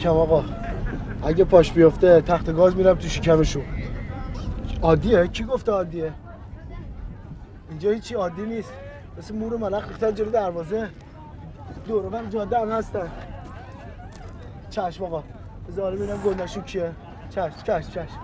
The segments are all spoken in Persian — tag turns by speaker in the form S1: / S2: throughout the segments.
S1: یکم آقا. اگه پاش بیفته تخت گاز میرم تو شکمشون. عادیه؟ کی گفته عادیه؟ اینجا هیچی عادی نیست. مثل مور ملخ ریختن جلو دروازه. دور بر جاده هم هستن. چشم آقا. بذار ببینم گندشون کیه. چشم چشم چشم.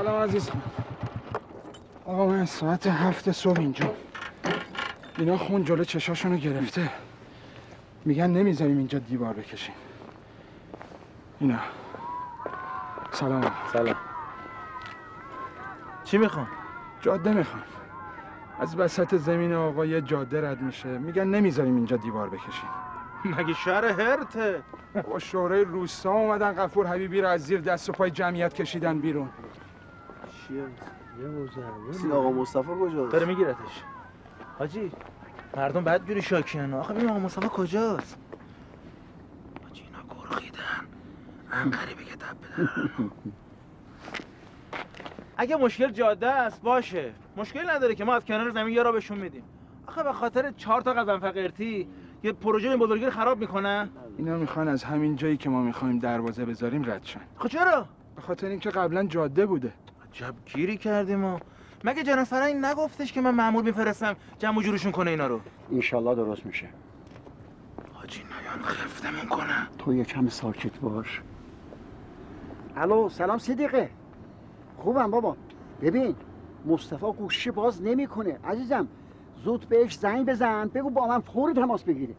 S2: سلام عزیز آقا من ساعت هفت صبح اینجا. اینا خون جلو چشاشونو گرفته. میگن نمی‌ذاریم اینجا دیوار بکشیم. اینا. سلام.
S3: سلام. چی می‌خوام؟
S2: جاده می‌خوام از وسط زمین آقا یه جاده رد میشه. میگن نمی‌ذاریم اینجا دیوار بکشیم.
S3: مگه شهر هرته؟
S2: با شورای روستا اومدن غفور حبیبی رو از زیر دست و پای جمعیت کشیدن بیرون.
S3: چیه؟
S1: آقا مصطفی کجاست؟
S3: داره میگیرتش. حاجی مردم بعد جوری شاکیان آخه این آقا مصطفی کجاست؟ حاجی اینا گرخیدن. انقری بگه دب بدن. اگه مشکل جاده است باشه. مشکل نداره که ما از کنار زمین یه را بهشون میدیم. آخه به خاطر چهار تا قزنفر قرتی یه پروژه این بزرگی رو خراب می‌کنن.
S2: اینا می‌خوان از همین جایی که ما می‌خوایم دروازه بذاریم رد شن.
S3: خب چرا؟
S2: به خاطر اینکه قبلا جاده بوده.
S3: عجب گیری کردیم ما مگه جناب فرنگ نگفتش که من مأمور میفرستم جمع و جورشون کنه اینا رو؟
S4: انشالله درست میشه.
S3: حاجی نیان خفتمون کنه.
S4: تو یکم ساکت باش. الو سلام صدیقه. خوبم بابا؟ ببین مصطفی گوشی باز نمی‌کنه. عزیزم زود بهش زنگ بزن بگو با من فوری تماس بگیره.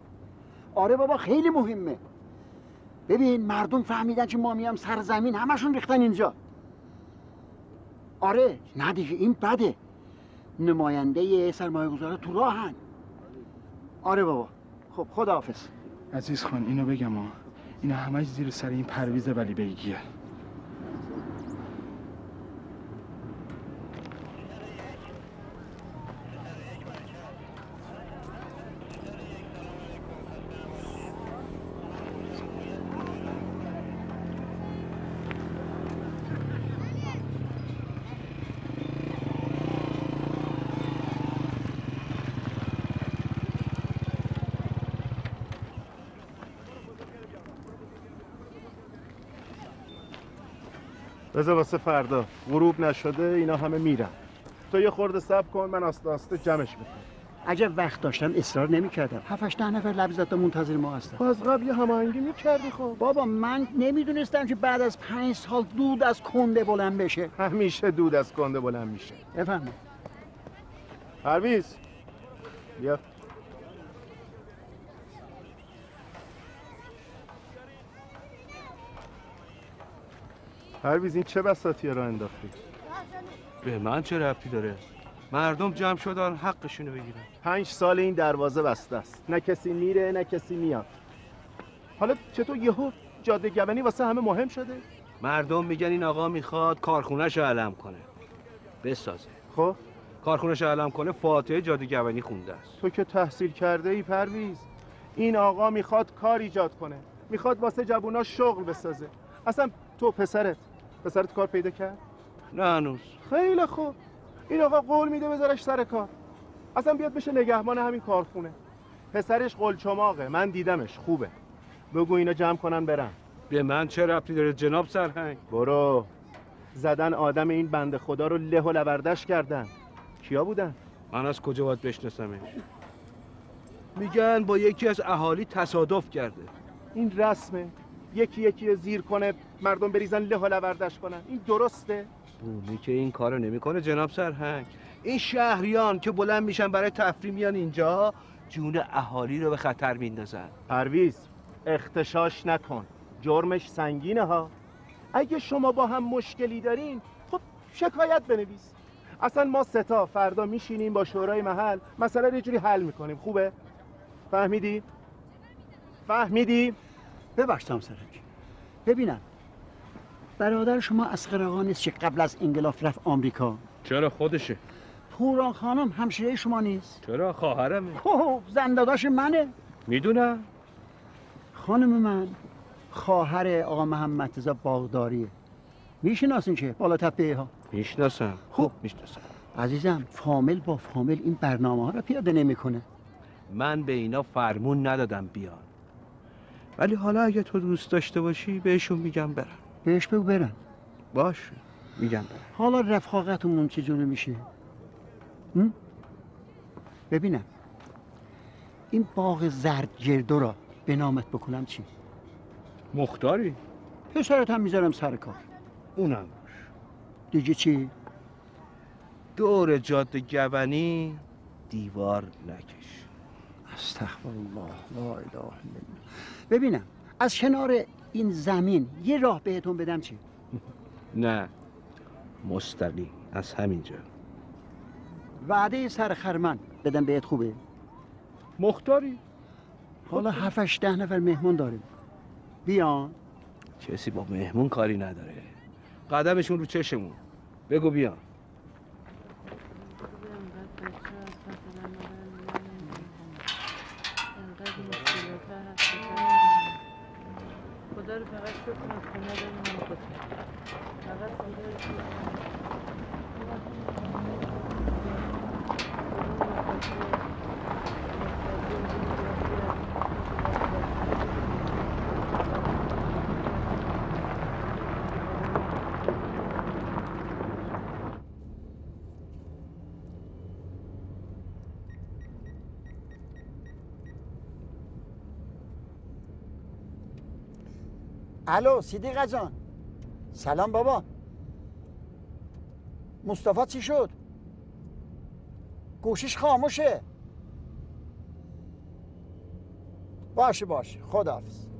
S4: آره بابا خیلی مهمه. ببین مردم فهمیدن که ما میام سر زمین همشون ریختن اینجا. آره نه دیگه این بده. نماینده سرمایه گذاره تو راهن. آره بابا. خب خداحافظ.
S2: عزیز خان اینو بگم ها. اینا همش زیر سر این پرویز ولی بیگیه
S5: بذار واسه فردا. غروب نشده اینا همه میرن. تو یه خورده صبر کن من آسته آسته جمعش می‌کنم
S4: اگه وقت داشتم اصرار نمی‌کردم. هفتش ده نفر لب منتظر ما هستن.
S5: تو از قبل یه هماهنگی می‌کردی خب.
S4: بابا من نمی‌دونستم که بعد از پنج سال دود از کنده بلند بشه.
S5: همیشه دود از کنده بلند میشه.
S4: بفهمم
S5: پرویز بیا. پرویز این چه بساطی رو انداختی؟
S6: به من چه ربطی داره؟ مردم جمع شدن حقشونو بگیرن.
S5: پنج سال این دروازه بسته است. نه کسی میره نه کسی میاد. حالا چطور یهو جاده گبنی واسه همه مهم شده؟
S6: مردم میگن این آقا می‌خواد کارخونهش رو علم کنه. بسازه.
S5: خب؟
S6: کارخونهش رو علم کنه فاتحه جاده گبنی خونده است.
S5: تو که تحصیل کرده ای پرویز این آقا می‌خواد کار ایجاد کنه. می‌خواد واسه جوونا شغل بسازه. اصلا تو پسرت پسرت کار پیدا کرد؟
S6: نه هنوز.
S5: خیلی خوب. این آقا قول میده بذارش سر کار. اصلا بیاد بشه نگهبان همین کارخونه. پسرش قلچماقه. من دیدمش. خوبه. بگو اینا جمع کنن برن.
S6: به من چه ربطی داره جناب سرهنگ؟
S5: برو. زدن آدم این بنده خدا رو له و لوردش کردن. کیا بودن؟
S6: من از کجا باید بشناسمش؟ میگن با یکی از اهالی تصادف کرده.
S5: این رسمه. یکی یکی زیر کنه مردم بریزن له لوردش کنن. این درسته؟
S6: بومی که این کارو نمی‌کنه جناب سرهنگ. این شهریان که بلند میشن برای تفریح میان اینجا جون اهالی رو به خطر میندازن.
S5: پرویز اختشاش نکن. جرمش سنگینه ها. اگه شما با هم مشکلی دارین خب شکایت بنویس. اصلا ما ستا فردا میشینیم با شورای محل. مسئله رو یه جوری حل می‌کنیم. خوبه؟ فهمیدی؟ فهمیدی؟
S4: ببخش سرک ببینم. برادر شما از آقا نیست که قبل از انقلاب رفت آمریکا.
S6: چرا خودشه؟
S4: پوران خانم همشیره شما نیست.
S6: چرا خواهرمه؟
S4: خب زنداداش منه.
S6: می‌دونم.
S4: خانم من خواهر آقا محمد رضا باغداریه. می‌شناسین که بالا تپه ها.
S6: می‌شناسم. خوب می‌شناسم.
S4: عزیزم فامیل با فامیل این برنامه ها رو پیاده نمی‌کنه.
S6: من به اینا فرمون ندادم بیان. ولی حالا اگه تو دوست داشته باشی بهشون میگم برن
S4: بهش بگو برن.
S6: باش میگم.
S4: حالا رفاقتمون چجوری میشه؟ ببینم. این باغ زرد را به نامت بکنم چی؟
S6: مختاری؟
S4: پسرت هم می‌ذارم سر کار.
S6: اونم
S4: دیگه چی؟
S6: دور جاده گونی دیوار نکش.
S4: استغفر الله لا اله ببینم از کنار این زمین. یه راه بهتون بدم چی؟
S6: نه. مستقیم از همینجا.
S4: وعده سر خرمن. بدم بهت خوبه؟
S6: مختاری.
S4: حالا هفتش ده نفر مهمون داریم. بیان.
S6: کسی با مهمون کاری نداره. قدمشون رو چشمون. بگو بیان.
S7: خدا رو فقط شکر کن که نداریم من خود فقط خدا رو شکر کن.
S4: الو صدیقه جان سلام بابا مصطفی چی شد گوشیش خاموشه باشه باشه خداحافظ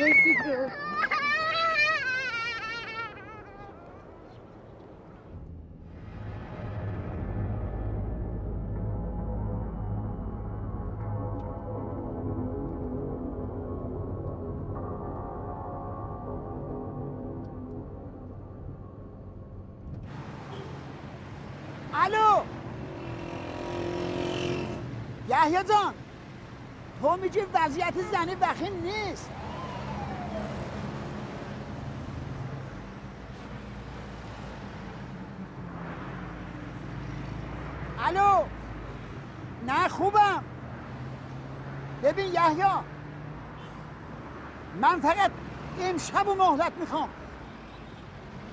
S4: الو! یحیی جان تو میگی وضعیت زنی وخیم نیست الو نه خوبم ببین یحیی من فقط امشب و مهلت می‌خوام.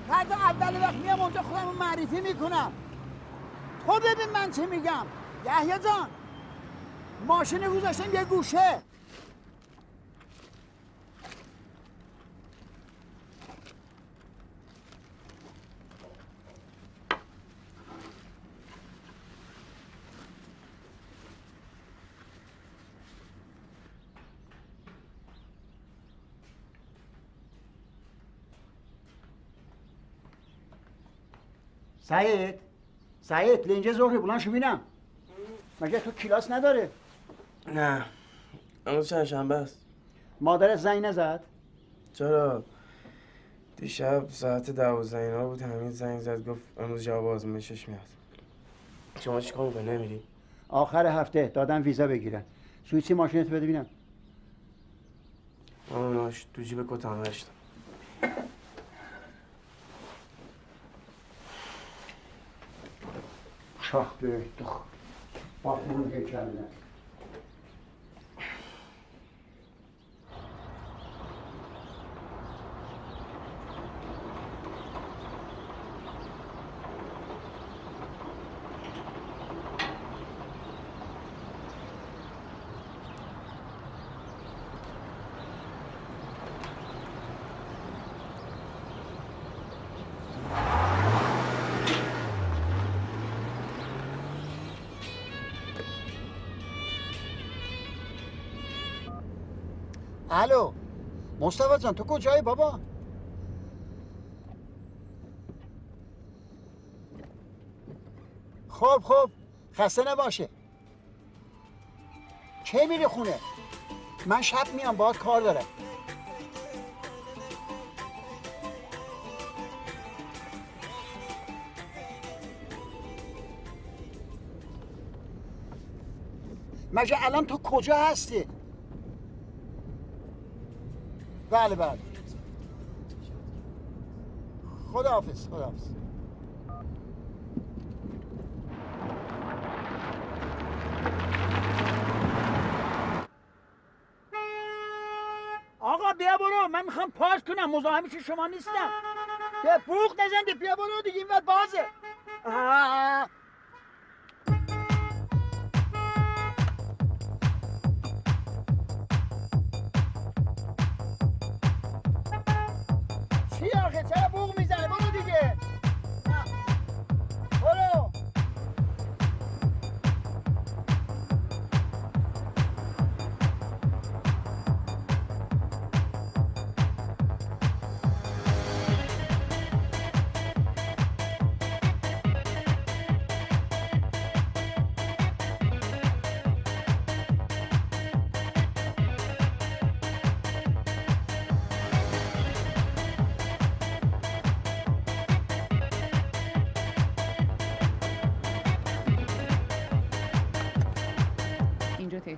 S4: فردا اول وقت میام اونجا خودم رو معرفی می‌کنم. تو ببین من چه میگم. یحیی جان ماشین گذاشتم یه گوشه. سعید. سعید لنجه ظهری بلند شو بینم. مگه تو کلاس نداره
S8: نه. امروز چند شنبه است.
S4: مادرت زنگ نزد؟
S8: چرا؟ دیشب ساعت دوازده اینا بود همین زنگ زد گفت امروز جواب آزمایشش میاد. شما چیکار می‌کنی؟ نمیری؟
S4: آخر هفته دادن ویزا بگیرن. سوئیسی ماشینت بده ببینم
S8: ماماناش تو جیب کتم داشتم
S4: Şah böyükdür. Bax bunun heykəlinə. مصطفی جان تو کجایی بابا خب خب خسته نباشه. کی میری خونه؟ من شب میام باید کار دارم. مگه الان تو کجا هستی؟ بله بله. خداحافظ خداحافظ. آقا بیا برو. من می‌خوام پاس کنم. مزاحم شما نیستم. بیا بوق نزنده بیا برو دیگه. این بازه. آه.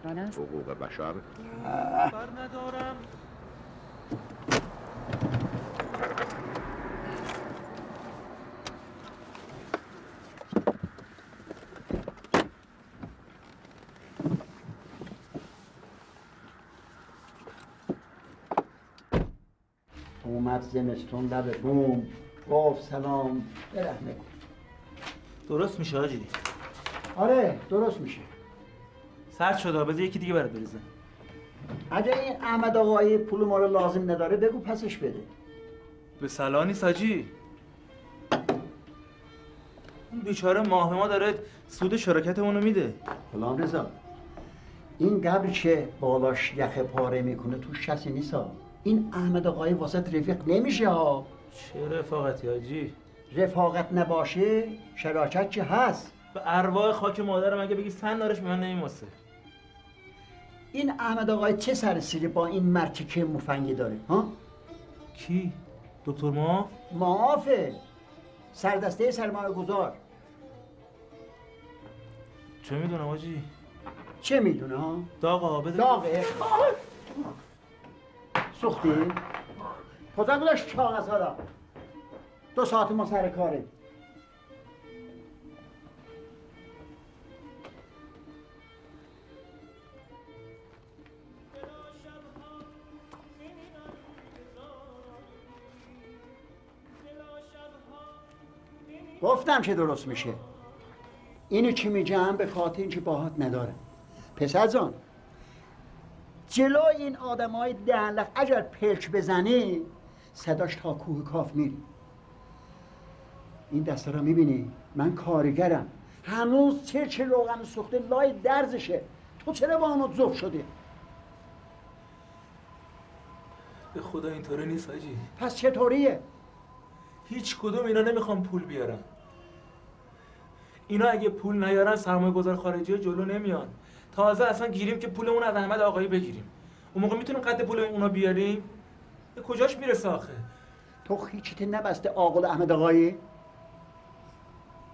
S9: تهران است.
S10: حقوق بشر.
S3: بر ندارم
S4: اومد زمستون لب بوم. گفت سلام برهنه کن.
S3: درست میشه حاجی
S4: آره درست میشه.
S3: سرد شده بذار یکی دیگه برات بریزم
S4: اگه این احمد آقایی پول ما رو لازم نداره بگو پسش بده.
S3: به سلا نیست حاجی. اون بیچاره ماه ما داره سود شراکتمون رو میده.
S4: غلام رضا این قبر که بالاش یخ پاره می‌کنه توش کسی نیست ها. این احمد آقای واسط رفیق نمیشه ها.
S3: چه رفاقتی حاجی؟
S4: رفاقت نباشه شراکت چه هست؟
S3: به ارواح خاک مادرم اگه بگی سن دارش من نمیماسه
S4: این احمد آقای چه سر سیری با این مرتکه مفنگی داره ها؟
S3: کی؟ دکتر ما
S4: معافه سردسته سرمایه گذار.
S3: چه می‌دونم حاجی
S4: چه می‌دونه ها؟
S3: داغا بده.
S4: داغه. سوختی؟ کجا گذاشت کاغذ ها را؟ دو ساعت ما سر کاره. گفتم که درست میشه. اینو چی میگم؟ به خاطر اینکه باهات نداره پسر جان جلو این آدم های اگر پلک بزنی صداش تا کوه کاف میری. این دسته را می‌بینی؟ من کارگرم. هنوز چه چه روغن سوخته لای درزشه. تو چرا با اونو زوب شده
S3: به خدا اینطوری نیست حاجی
S4: پس چطوریه؟
S3: هیچ کدوم اینا نمی‌خوام پول بیارن اینا اگه پول نیارن سرمایه گذار خارجی جلو نمیان. تازه اصلا گیریم که پولمون از احمد آقایی بگیریم. اون موقع می‌تونیم قد پول اونا بیاریم؟ به کجاش می‌رسه آخه؟
S4: تو هیچیت نبسته آقل احمد آقایی؟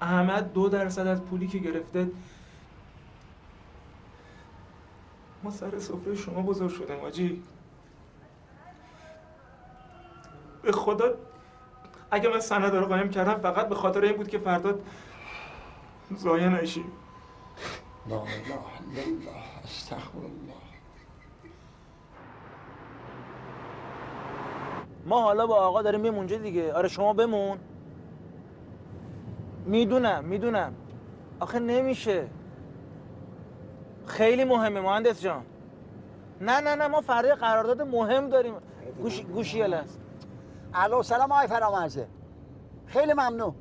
S3: احمد دو درصد از پولی که گرفته ما سر سفره شما بزرگ شدیم آجی. به خدا اگه من سند رو قایم کردم فقط به خاطر این بود که فردا زایه نشیم
S4: لا اله الا الله استغفر الله
S3: ما حالا با آقا داریم میریم اونجا دیگه. آره شما بمون. می‌دونم می‌دونم. آخه نمیشه. خیلی مهمه مهندس جان. نه نه نه ما فردا قرارداد مهم داریم. گوشی گوشی است
S4: الو سلام آقای فرامرزه خیلی ممنون.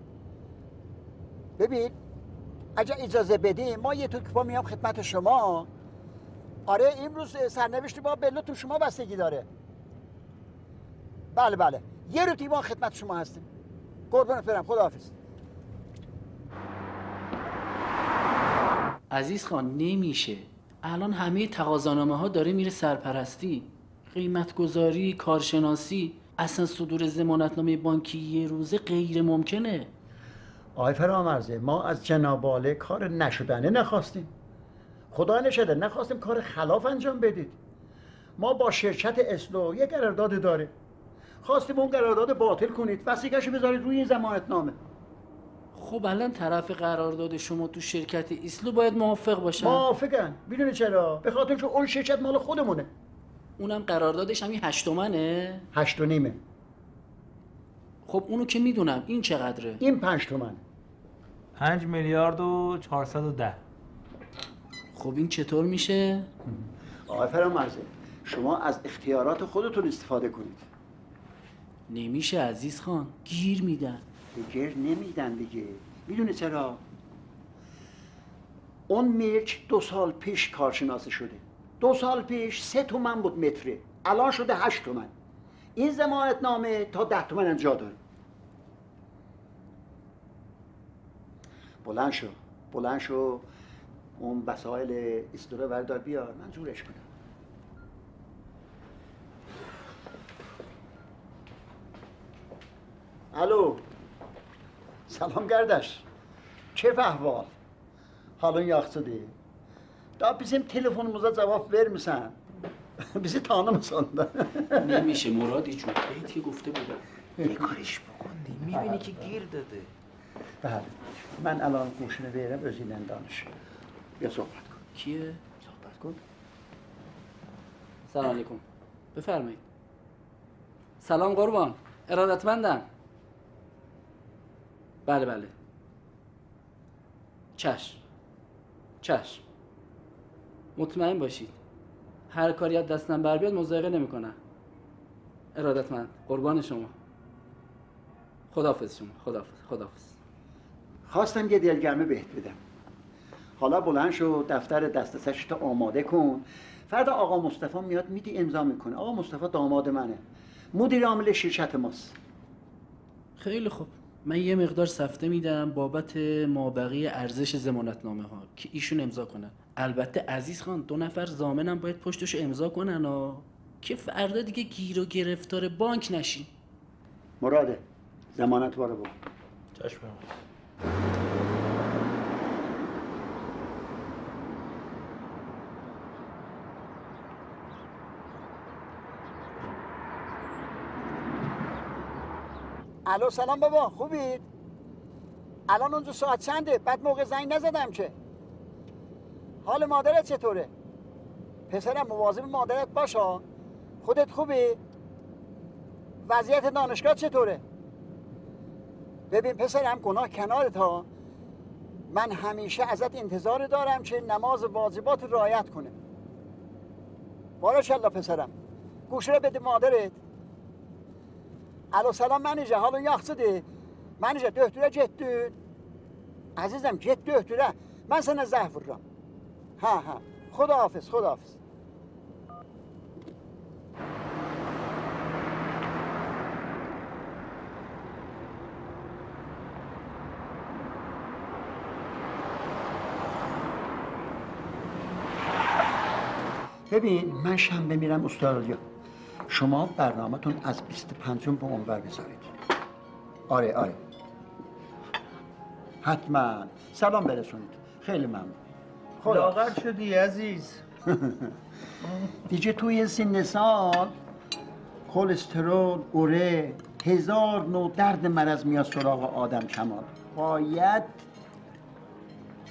S4: ببین اگر اجازه بدیم ما یه توک پا میام خدمت شما. آره امروز سرنوشت با بلو تو شما بستگی داره. بله بله. یه رو ما خدمت شما هستیم. قربونت برم. خداحافظ.
S9: عزیز خان نمیشه. الان همه تقاضانامه ها داره میره سرپرستی. قیمت گذاری کارشناسی اصلا صدور ضمانتنامه بانکی یه روزه غیر ممکنه.
S4: آقای فرامرزی ما از جنابعالی کار نشدنی نخواستیم. خدا نکرده نخواستیم کار خلاف انجام بدید. ما با شرکت اسلو یه قرارداد داره خواستیم اون قرارداد باطل کنید. وثیقش بذارید روی این ضمانتنامه
S9: خب الان طرف قرارداد شما تو شرکت اسلو باید موافق باشن
S4: موافقن. می‌دونی چرا؟ به خاطر که اون شرکت مال خودمونه.
S9: اونم قراردادش همین هشت تومنه
S4: هشت و نیمه.
S9: خب اونو که می‌دونم این چقدره؟
S4: این پنج تومنه.
S3: 5 میلیارد و 410
S9: خب این چطور میشه؟
S4: آقای فرامرزه شما از اختیارات خودتون استفاده کنید.
S9: نمیشه عزیز خان. گیر میدن.
S4: گیر نمیدن دیگه. می‌دونه چرا؟ اون میرچ دو سال پیش کارشناسه شده. دو سال پیش سه تومن بود متره. الان شده هشت تومن. این زمانت نامه تا ده تومن انجا داره. بلند شو بلند شو اون وسایل استوره وردار بیار من جورش کنم الو Salam qardaş. Keyf əhval? Halın yaxşıdır. Da bizim telefonumuza cavab vermirsən. Bizi tanımırsan da.
S9: نمیشه مرادی جون که گفته بودم
S3: یه کاریش بکن می‌بینی که گیر داده
S4: Bəli. Mən əlan qoşunu verirəm, özü ilə danış. Ya söhbət kن.
S9: کیه؟
S4: Söhbət kن.
S9: سلام علیکم. بفرمایید. سلام قربان. ارادتمندم. بله بله. چشم. چشم. مطمئن باشید. هر کاری از دستم بر بیاد مضایقه نمی‌کنم ارادتمند. قربان شما. خداحافظ شما. خداحافظ. خداحافظ.
S4: خواستم یه دلگرمه بهت بدم. حالا بلند شو دفتر دسترسش تو آماده کن. فردا آقا مصطفی میاد میدی امضا می‌کنه. آقا مصطفی داماد منه. مدیر عامل شرکت ماست.
S9: خیلی خوب. من یه مقدار سفته میدم بابت مابقی ارزش زمانتنامه ها که ایشون امضا کنن. البته عزیز خان دو نفر زامنم باید پشتش امضا کنن و که فردا دیگه گیر و گرفتار بانک نشین.
S4: مراده زمانت وارو بود
S11: چشم
S4: الو سلام بابا. خوبید؟ الان اونجا ساعت چنده؟ بعد موقع زنگ نزدم که. حال مادرت چطوره؟ پسرم مواظب مادرت باشا خودت خوبی؟ وضعیت دانشگاه چطوره؟ ببین پسرم گناه کنارت ها من همیشه ازت انتظار دارم که نماز واجبات رعایت کنه بارشالله پسرم گوشه رو بده مادرت الو سلام منیجه حالا yaxşıdır. Mənicə döhtürə getdin. Əzizim get döhtürə. Mən sənə zəh vururam. Hə, hə. Xudahafiz, xudahafiz. ببین من شنبه میرم استرالیا. شما برنامهتون از 25 به اونور بذارید. آره آره. حتما. سلام برسونید. خیلی ممنون. خدا.
S11: لاغر شدی عزیز.
S4: دیگه توی سن سال کلسترول اوره هزار نوع درد مرض میاد سراغ آدم کمال. باید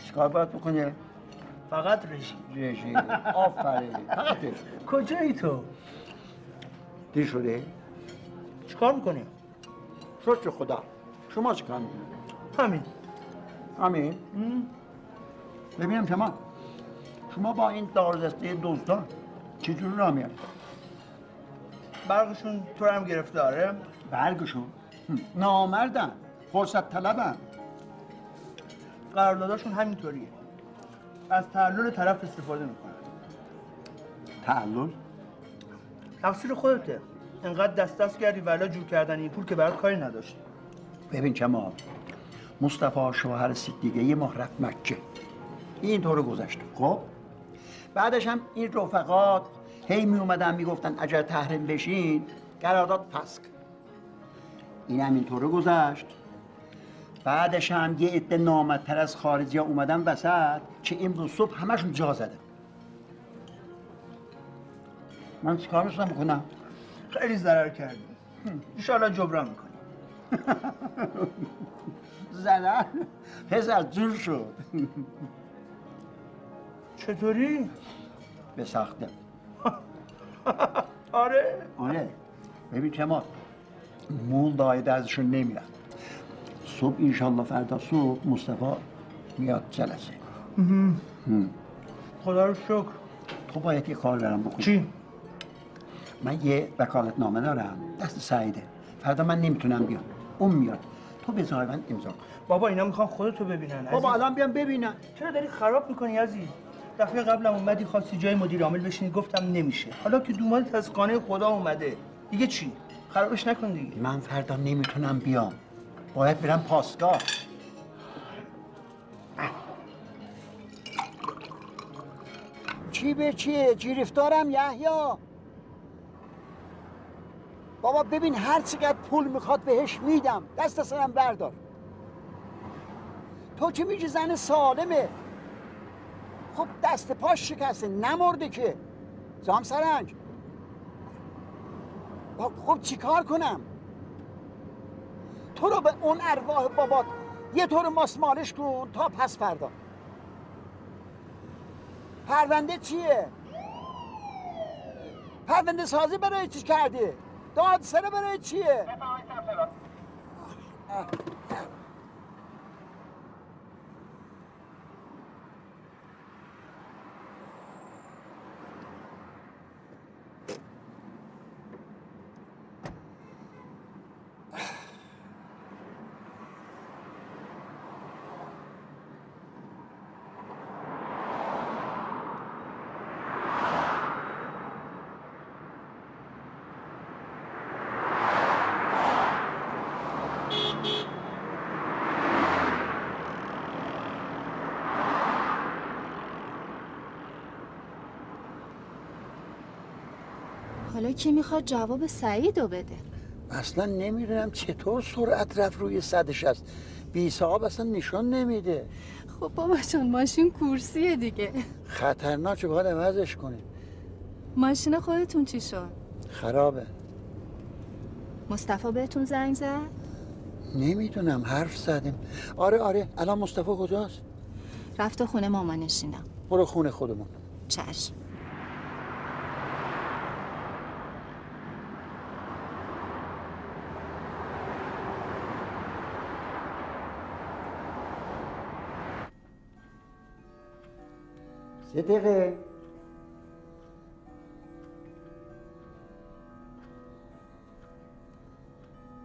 S4: چیکار باید بکنه؟
S11: فقط رژیم.
S4: رژیم. آفرین. فقط.
S11: کجایی تو؟
S4: دیر شده؟
S11: چیکار می‌کنی؟
S4: شکر خدا. شما چیکار می‌کنید؟
S11: همین.
S4: همین؟ ببینم شما. شما با این داردسته دزدان چجوری را میاد؟
S11: برقشون تو هم گرفته آره
S4: برگشون؟ هم، نامردن. فرصت طلبن.
S11: قرارداداشون همینطوریه. از تعلل طرف استفاده می‌کنن
S4: تعلل؟
S11: تقصیر خودته. انقدر دست دست کردی ولا جور کردن این پول که برات کاری نداشت.
S4: ببین کمال مصطفی شوهر دیگه یه ماه رفت مکه. این طور گذشت. خب؟ بعدش هم این رفقات هی می اومدن می‌گفتن اگر تحریم بشین قرارداد فسخ این هم گذشت. بعدش هم یه عده نامدتر از خارجی ها اومدن وسط که امروز صبح همشون جا زدن. من چیکار می‌تونم بکنم؟
S11: خیلی ضرر کردی. انشالله جبران می‌کنی.
S4: زدن؟ پسر جور شد.
S11: چطوری؟
S4: به سخته.
S11: آره.
S4: آره. ببین کمال مول دایده ازشون نمیرن صبح انشالله فردا صبح مصطفی میاد جلسه.
S11: خدا رو شکر.
S4: تو باید یه کار برم بکنی
S11: چی؟
S4: من یه وکالت نامه دارم. دست سعیده. فردا من نمی‌تونم بیام. اون میاد. تو به زای من امضا کن
S11: بابا اینا می‌خوان خودتو ببینن.
S4: بابا
S11: عزیز.
S4: الان بیام ببینم
S11: چرا داری خراب می‌کنی عزیز؟ دفعه قبلم اومدی خواستی جای مدیر عامل بشینی گفتم نمیشه. حالا که دومات از خانه خدا اومده. دیگه چی؟ خرابش نکن دیگه.
S4: من فردا نمی‌تونم بیام. باید برم پاسگاه. چی به چیه جیرفتارم یحیا بابا ببین هر چقدر پول می‌خواد بهش میدم. دست سرم بردار. تو که میگی زن سالمه. خب دست پاش شکسته نمرده که. زام سرنج. خب چیکار کنم؟ تو رو به اون ارواح بابات یه طور ماسمالش کن تا پس فردا پرونده چیه؟ پرونده سازی برای چی کردی؟ داد سره برای چیه؟
S10: کی می‌خواد جواب سعید رو بده.
S4: اصلا نمی‌دونم چطور سرعت رفت روی صدش است بی صاحب اصلا نشان نمیده.
S10: خب بابا جان ماشین کورسیه دیگه.
S4: خطرناکه باید عوضش کنیم
S10: ماشین خودتون چی شد؟
S4: خرابه.
S10: مصطفی بهتون زنگ زد؟
S4: نمی‌دونم حرف زدیم. آره آره الان مصطفی کجاست؟
S10: رفت خونه مامانشینم
S4: برو خونه خودمون.
S10: چشم.
S4: سه دقیقه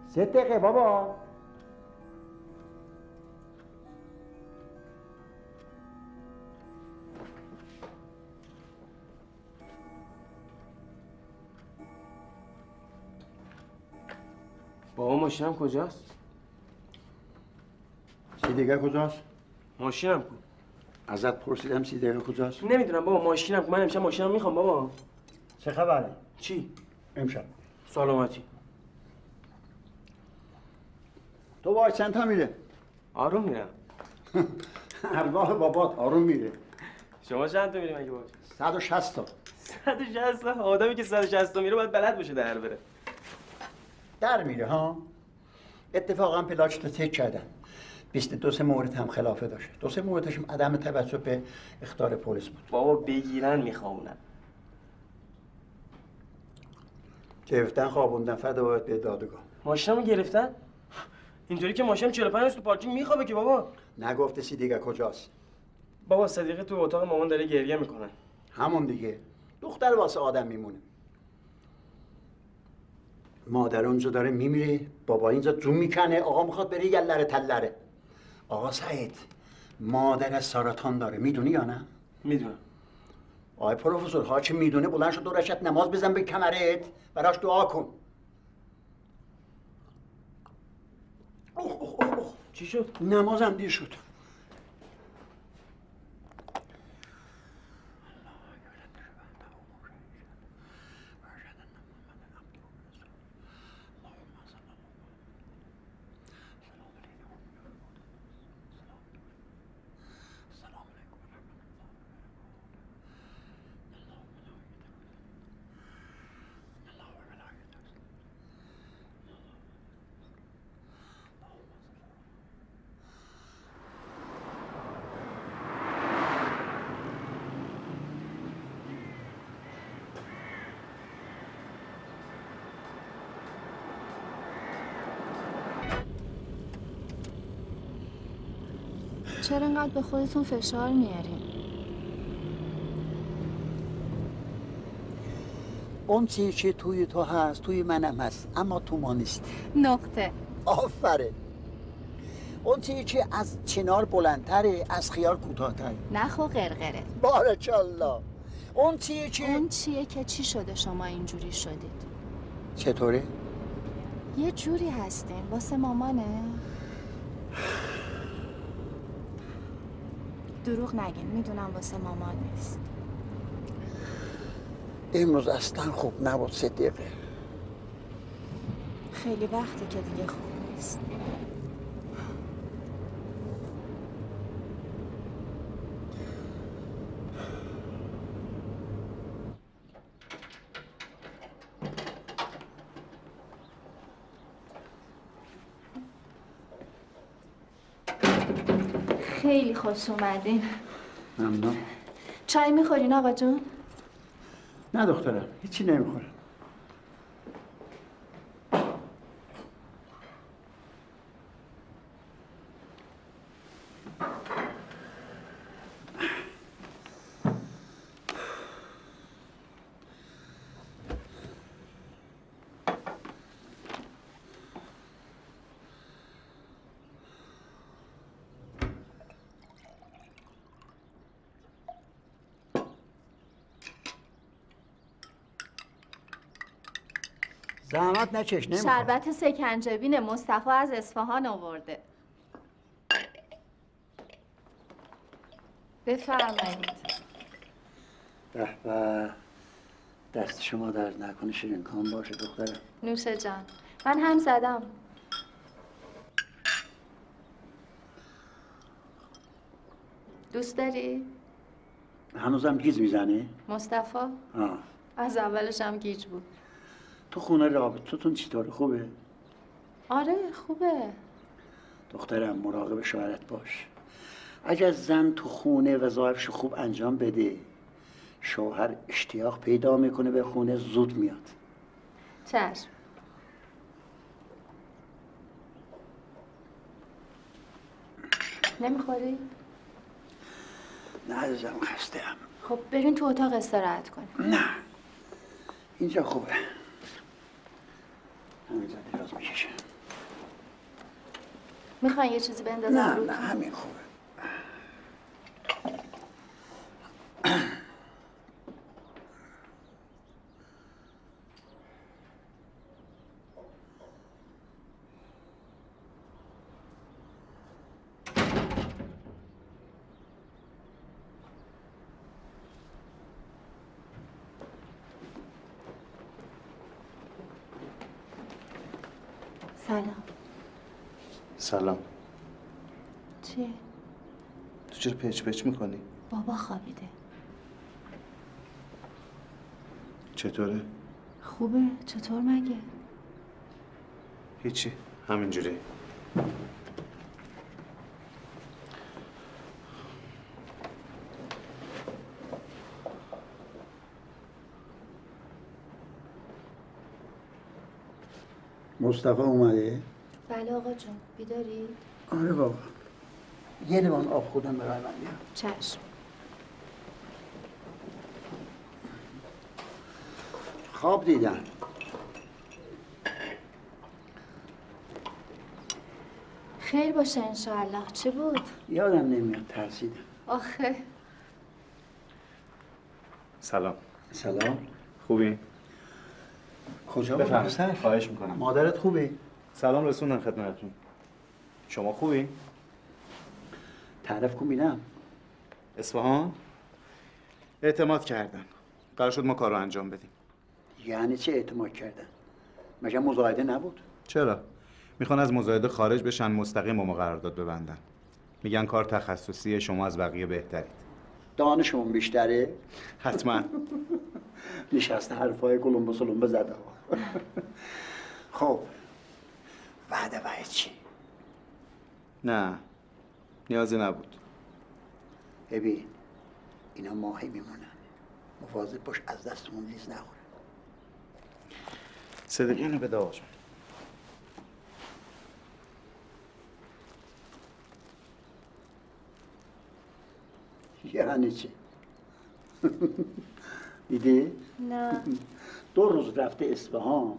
S4: سه دقیقه بابا
S8: بابا ماشینم کجاست؟
S4: سی دقیقه کجاست؟
S8: ماشینم کو
S4: ازت پرسیدم سی دقیقه کجاست؟
S8: نمی‌دونم بابا ماشینم من امشب ماشینم می‌خوام بابا.
S4: چه خبره؟
S8: چی؟
S4: امشب.
S8: سلامتی.
S4: تو وای چند تا میره؟
S8: آروم میرم.
S4: ارواح بابات آروم میره
S8: شما چند تا میری مگه بابا
S4: 160 تا.
S8: 160 تا؟ آدمی که 160 تا میره باید بلد باشه در بره.
S4: در میره ها؟ اتفاقا پلاچ تو تک کردن. 22 سه مورد هم خلافه داشت. دو سه موردش عدم توجه به اختار پلیس بود.
S8: بابا بگیرن میخوامونن
S4: گرفتن خوابوندن. فدا باید به دادگاه.
S8: ماشینمو گرفتن؟ اینطوری که ماشینم 45 روز تو پارکینگ میخوابه که بابا.
S4: نگفته سی دیگه کجاست؟
S8: بابا صدیقه تو اتاق مامان داره گریه می‌کنه.
S4: همون دیگه. دختر واسه آدم میمونه. مادر اونجا داره میمیره. بابا اینجا جون می‌کنه. آقا می‌خواد بره یلره تلره. آقا سعید مادر از سرطان داره. می‌دونی یا نه؟
S8: می‌دونم.
S4: آقای پروفسور ها چه می‌دونه؟ بلند شد دو رکعت نماز بزن به کمرت. براش دعا کن. اوه اوه اوه اوه.
S8: چی شد؟
S4: نمازم دیر شد.
S10: چرا انقدر به خودتون فشار میارین؟
S4: اون چیزی که توی تو هست توی منم هست اما تو ما نیست.
S10: نقطه.
S4: آفره اون چیزی که از چنار بلندتره از خیار کوتاهتره
S10: نخو قرقره.
S4: بارکالله اون چیزی که
S10: اون چیه که چی شده شما اینجوری شدید؟
S4: چطوره؟
S10: یه جوری هستین واسه مامانه؟ دروغ نگین می‌دونم واسه مامان نیست.
S4: امروز اصلا خوب نبود سه دقیقه
S10: خیلی وقتی که دیگه خوب نیست خیلی خوش اومدین.
S4: ممنون.
S10: چای می‌خورین آقا جون؟
S4: نه دخترم هیچی نمی‌خورم. زحمت نچش نمی‌خوام
S10: شربت سکنجبین مصطفی از اصفهان آورده بفرمایید
S4: به به دست شما درد نکنه شیرین کام باشه دخترم
S10: نوش جان من هم زدم دوست داری؟
S4: هنوزم گیز می‌زنه؟
S10: مصطفی؟
S4: آه.
S10: از اولش هم گیج بود
S4: تو خونه رابطتون چطوره خوبه؟
S10: آره خوبه.
S4: دخترم مراقب شوهرت باش. اگر زن تو خونه وظایفش خوب انجام بده شوهر اشتیاق پیدا می‌کنه به خونه زود میاد.
S10: چشم. نمی‌خوری؟
S4: نه عزیزم خسته ام
S10: خب برین تو اتاق استراحت کنیم.
S4: نه. اینجا خوبه. دراز می‌کشه
S10: می‌خواین یه چیزی بندازم
S4: نه؟ نه همین خوبه
S10: سلام
S12: سلام
S10: چیه؟
S12: تو چرا پچ پچ می‌کنی؟
S10: بابا خوابیده
S12: چطوره؟
S10: خوبه؟ چطور مگه؟
S12: هیچی همینجوری
S4: مصطفی اومده؟
S10: بله آقا جون بیداری؟
S4: آره بابا. یه لیوان آب خودم برای من بیار.
S10: چشم.
S4: خواب دیدم
S10: خیر باشه انشاءالله. چه بود؟
S4: یادم نمیاد ترسیدم.
S10: آخه.
S12: سلام.
S4: سلام.
S12: خوبی؟
S4: کجا بود. پسر؟
S12: خواهش می‌کنم
S4: مادرت خوبی؟
S12: سلام رسوندن خدمتتون شما خوبی؟
S4: تعرف کن بینم
S12: اصفهان؟ اعتماد کردن قرار شد ما کار رو انجام بدیم
S4: یعنی چه اعتماد کردن؟ مگه مزاحده نبود؟
S12: چرا؟ می‌خوان از مزایده خارج بشن مستقیم با ما قرارداد ببندن میگن کار تخصصی شما از بقیه بهترید
S4: دانشمون بیشتره؟
S12: حتما
S4: نشسته حرفای کلمبو سلمبه زده. خب وعده وعده چی؟
S12: نه نیازی نبود
S4: ببین اینا ماهی میمونن مواظب باش از دستمون لیز نخوره
S12: صدقی اینو بده آقا.
S4: یعنی چی؟ دیدی؟
S10: نه
S4: دو روز رفته اصفهان.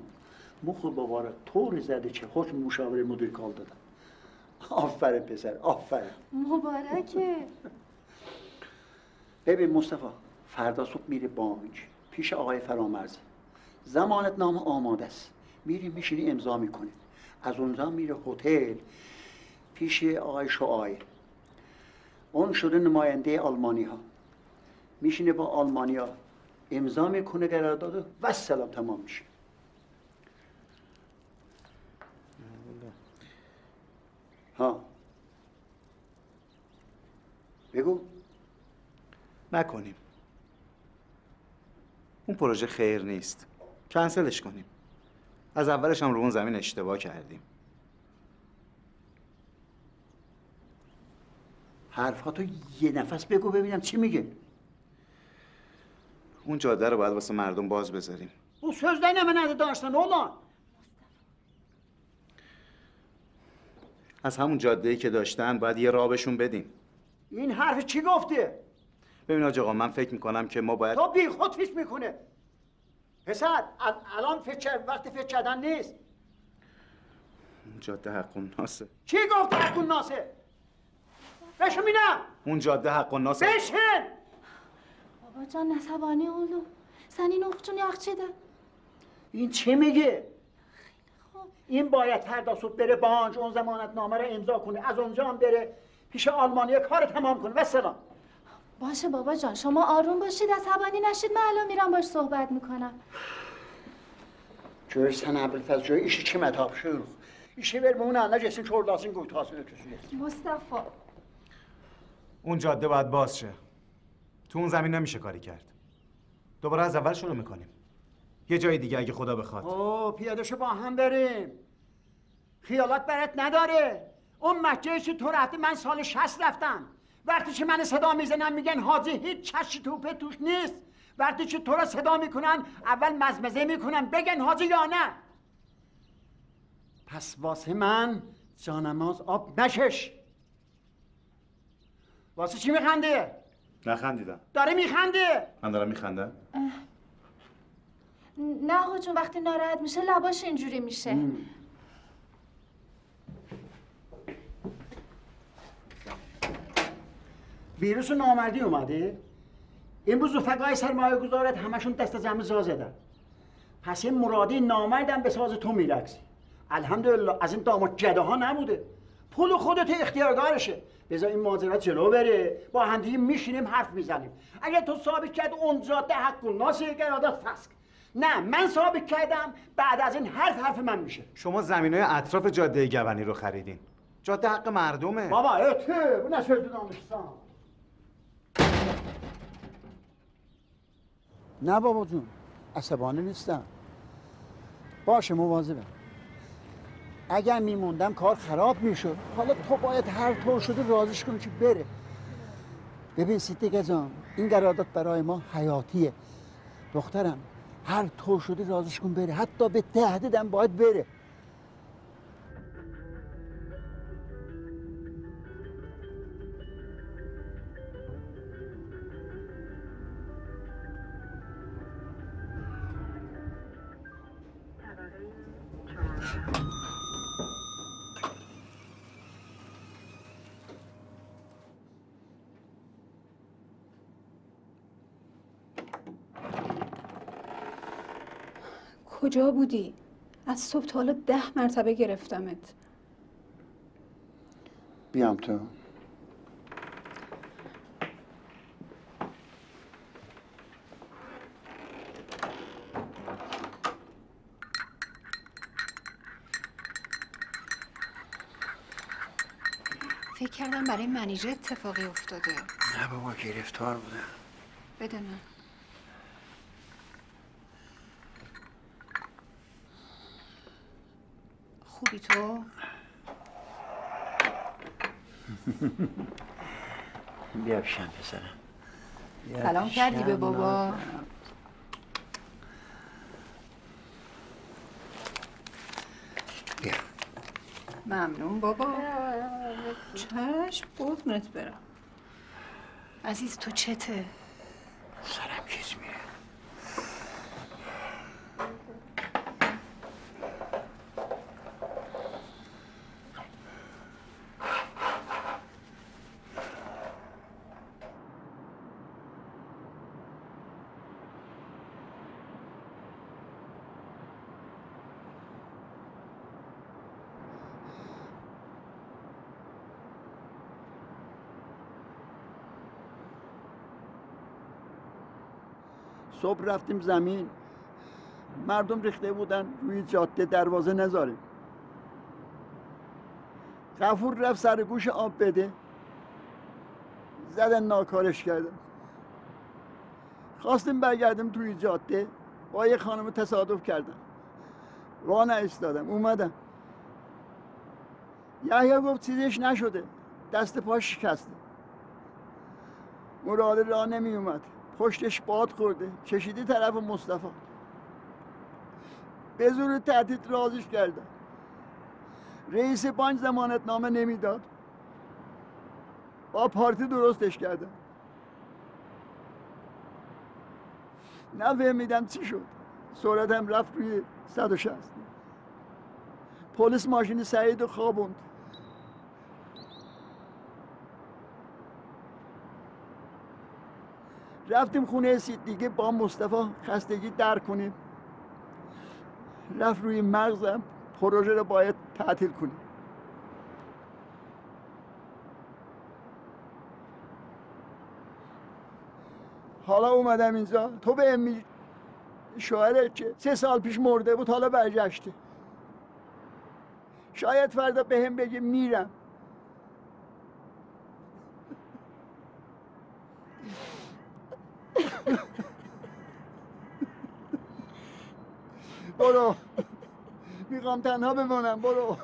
S4: مخ بابا رو طوری زده که خوش مشاوره مدیر کال دادم. آفرین پسر آفرین
S10: مبارکه.
S4: ببین مصطفی فردا صبح میری بانک پیش آقای فرامرز. زمانت نام آماده است. میری میشینی امضا می‌کنی. از اونجا میره هتل. پیش آقای شعای. اون شده نماینده آلمانی ها میشینه با آلمانیا امضا می‌کنه قرارداد و سلام تمام میشه. ها. بگو.
S12: نکنیم. اون پروژه خیر نیست. کنسلش کنیم. از اولش هم رو اون زمین اشتباه کردیم.
S4: حرفاتو یه نفس بگو ببینم چی میگه.
S12: اون جاده رو باید واسه مردم باز بذاریم.
S4: Bu sözler ne mənədir danışsan oğlan?
S12: از همون جاده ای که داشتن باید یه راه بهشون بدیم.
S4: این حرف چی گفتی؟
S12: ببین حاج آقا من فکر می‌کنم که ما باید
S4: تو بی خود فکر می‌کنه. پسر ال- الان فکر وقت فکر کردن نیست.
S12: اون جاده حق الناسه.
S4: چی گفت حکون ناسه؟ بشو بینم.
S12: اون جاده حق الناسه.
S4: بشین.
S10: بابا جان عصبانی oldu. Senin okçun yakçıydı.
S4: این چی میگه؟ این باید فردا صبح بره بانج اون زمانت نامه رو امضا کنه. از اونجا هم بره پیش آلمانیا کار تمام کنه. و سلام.
S10: باشه بابا جان شما آروم باشید عصبانی نشید. من الان میرم باش صحبت می‌کنم.
S4: جوی سن ابوالفضل جوی ایشی چی متاب شروع ایشی ver به اون anne جسین çorbasını koytasını ötüsü
S10: مصطفی.
S12: اون جاده باید باز شه. تو اون زمین نمیشه کاری کرد. دوباره از اول شروع می‌کنیم. یه جای دیگه اگه خدا بخواد.
S4: او پیاده شو با هم بریم. خیالات برات نداره. اون مکه که تو رفتی من سال شست رفتم. وقتی که من صدا می‌زنم میگن حاجی هیچ چشی توپه توش نیست. وقتی که تو را صدا می‌کنن اول مزمزه می‌کنن. بگن حاجی یا نه. پس واسه من جانماز آب نشش واسه چی میخنده؟
S12: نخندیدم.
S4: داره میخنده.
S12: من دارم میخندم.
S10: نه آقا جون وقتی ناراحت میشه لباش اینجوری میشه.
S4: ویروس نامردی اومده. امروز رفقای سرمایه گذارت همشون دست جمع زا زدن پس این مرادی نامردم به ساز تو میرقصی. الحمدلله از این داماد جده ها نبوده. پول خودت اختیارگارشه. بذار این ماجرا جلو بره. با همدیگه میشینیم حرف می‌زنیم. اگه تو ثابت کرد اون جاده حق و ناس گرادت فسق نه من ثابت کردم بعد از این حرف حرف من میشه.
S12: شما زمین های اطراف جاده گونی رو خریدین. جاده حق مردمه.
S4: بابا ne sözdü danışsan? نه بابا جون عصبانی نیستم. باشه مواظبم. اگر میموندم کار خراب می‌شد. حالا تو باید هر طور شده رازش کن که بره. ببین سیتیگه جان این قرارداد برای ما حیاتیه. دخترم هر طور شده رازش کن بره. حتی به تهدیدم باید بره.
S13: کجا بودی؟ از صبح تا حالا ده مرتبه گرفتمت.
S4: بیام تو.
S13: فکر کردم برای منیژه اتفاقی افتاده.
S4: نه بابا گرفتار بودم
S13: بده من خوبی تو؟
S4: بیا پیشم پسرم
S13: سلام کردی به بابا؟
S4: بیا
S13: ممنون بابا چشم قربونت برم عزیز تو چته؟
S4: سرم کیز میره صبح رفتیم زمین. مردم ریخته بودن روی جاده دروازه نذاریم. غفور رفت سر گوش آب بده. زدن ناکارش کردن. خواستیم برگردیم توی جاده. با یه خانم تصادف کردم وا ایستادم اومدم. یحیی گفت چیزش نشده. دست پاش شکسته. مراد راه نمی اومد پشتش باد خورده. کشیدی طرف مصطفی. به زور تهدید رازش کردن. رئیس بانک زمانت نامه نمی‌داد. با پارتی درستش کردن. نفهمیدم چی شد. سرعتم رفت روی 160 پلیس ماشین سعید خوابوند. رفتیم خونه سید دیگه با مصطفی خستگی در کنیم. رفت روی مغزم پروژه رو باید تعطیل کنیم. حالا اومدم اینجا. تو به امی شوهرت که سه سال پیش مرده بود حالا برگشته شاید فردا به هم بگه میرم. برو. می‌خوام تنها بمانم برو.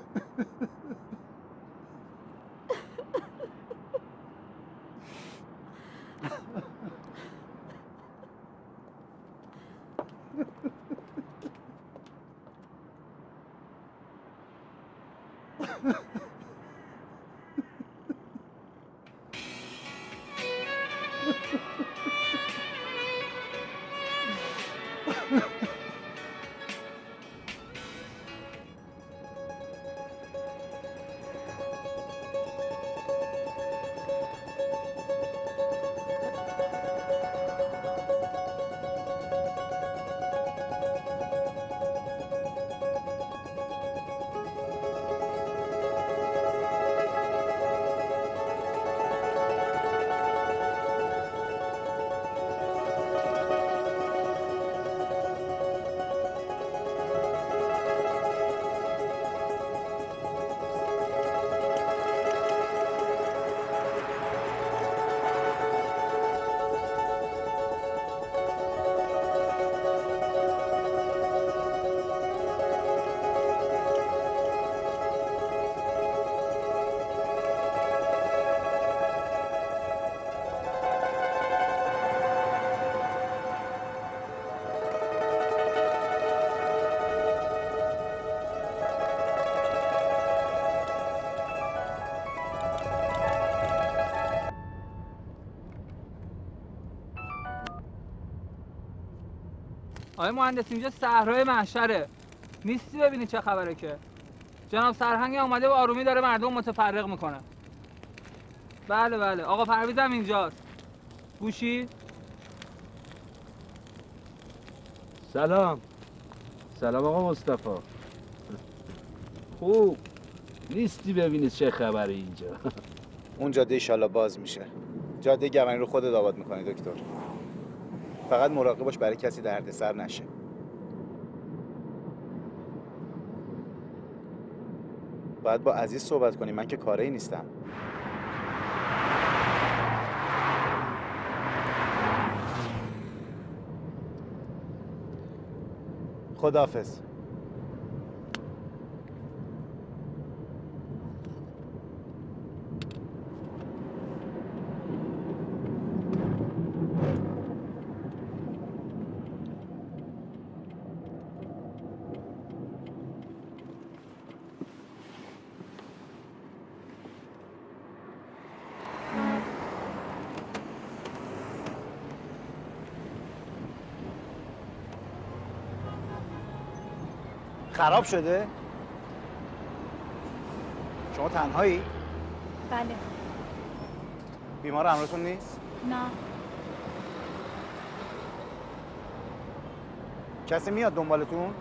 S14: آقای مهندس اینجا صحرای محشره. نیستی ببینی چه خبره که؟ جناب سرهنگ اومده به آرومی داره مردم متفرق می‌کنه. بله بله. آقا پرویزم اینجاست. گوشی؟
S6: سلام. سلام آقا مصطفی. خوب. نیستی ببینید چه خبره اینجا.
S12: اون جاده ایشالله باز میشه. جاده گوانی رو خودت آباد می‌کنی دکتر. فقط مراقب باش برای کسی دردسر نشه. باید با عزیز صحبت کنی من که کاری نیستم. خداحافظ. خراب شده؟ شما تنهایی؟
S15: بله
S12: بیمار امرتون نیست؟
S15: نه
S12: کسی میاد دنبالتون؟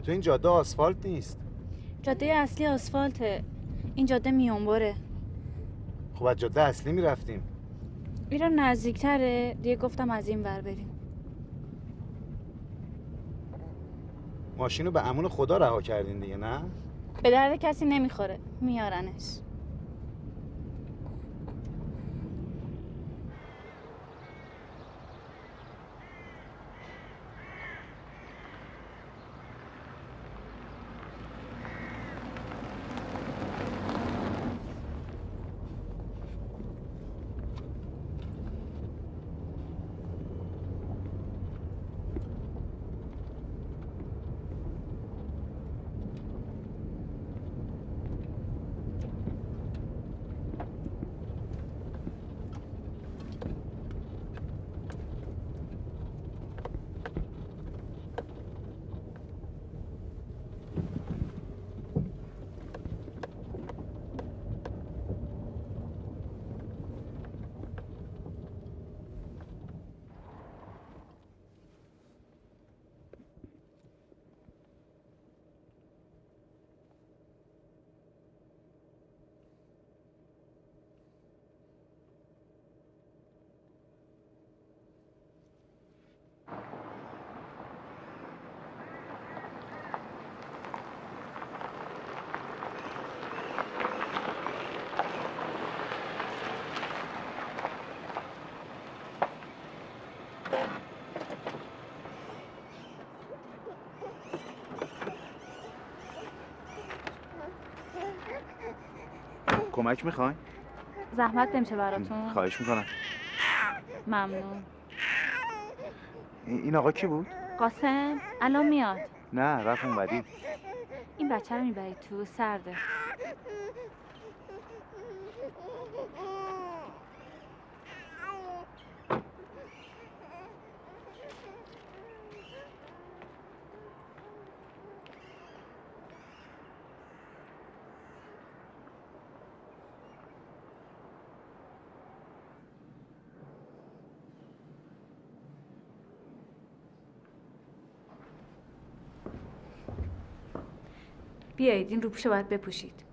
S12: چطور این جاده آسفالت نیست؟
S15: جاده اصلی آسفالته. این جاده میانبره
S12: خب از جاده اصلی می‌رفتیم.
S15: ایران نزدیکتره. دیگه گفتم از این ور بریم.
S12: ماشین رو به امون خدا رها کردین دیگه نه؟
S15: به درد کسی نمی‌خوره. میارنش.
S16: کمک می‌خواین
S15: زحمت نمیشه براتون.
S16: خواهش می‌کنم.
S15: ممنون.
S16: این آقا کی بود؟
S15: قاسم الان میاد.
S16: نه رفت اونوری
S15: این بچه رو می‌برید تو سرده. بیایید این روپوش رو باید بپوشید.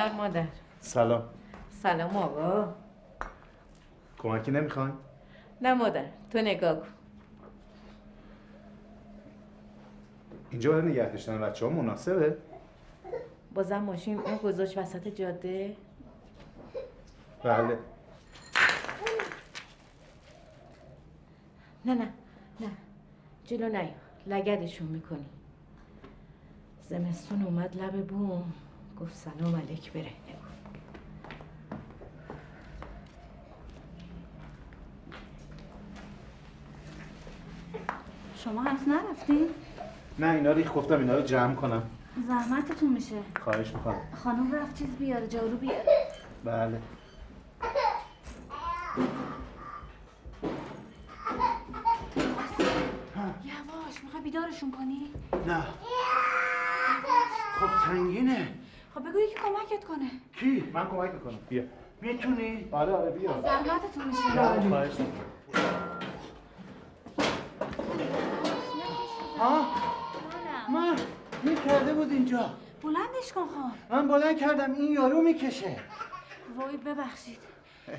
S17: کنار مادر.
S18: سلام.
S17: سلام آقا.
S18: کمکی نمی‌خواین
S17: نه مادر. تو نگاه کن.
S12: اینجا برای نگه داشتن بچه ها مناسبه؟
S17: بازم ماشین اون گذاشت وسط جاده.
S12: بله.
S17: نه نه نه. جلو نیا. لگدشون می‌کنی. زمستون اومد لب بوم. گفت سلام علیک بره.
S15: شما هنوز نرفتین؟
S18: نه اینا ریخ گفتم اینا رو جمع کنم.
S15: زحمتتون میشه.
S18: خواهش می‌کنم.
S15: خانم رفت چیز بیاره جارو بیاره.
S18: بله.
S15: یواش می‌خوای بیدارشون کنی؟
S18: نه. خب سنگینه.
S15: خب بگو یکی کمکت کنه.
S18: کی؟ من کمک می‌کنم. بیا. می‌تونی؟ آره آره بیا.
S15: زحمتتون میشه
S18: می‌کنم. ها؟ من می کرده بود اینجا.
S15: بلندش کن خان
S18: من بلند کردم این یارو می‌کشه.
S15: وای ببخشید.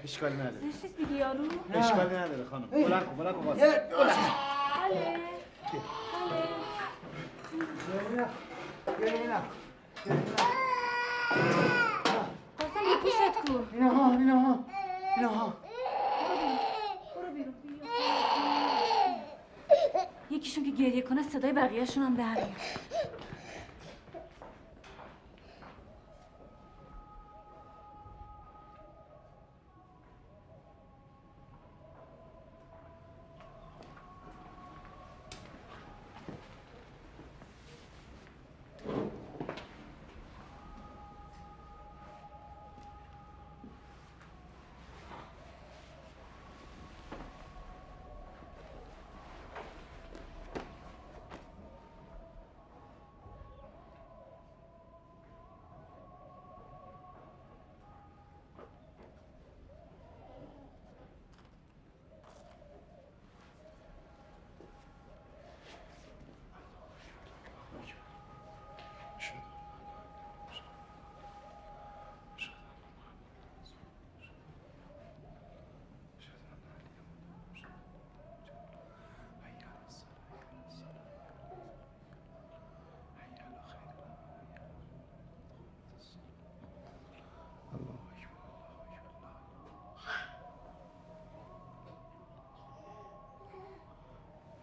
S18: اشکالی نداره.
S15: زشت بگی یارو؟
S18: اشکالی نداره خانم.
S15: ای.
S18: بلند کن بلند کن واسه.
S15: یه.
S18: بلند.
S15: بله. قاسم یه پیشت کو
S18: اینها
S15: برو بیرون یکیشون که گریه کنه صدای بقیهشون هم در میاد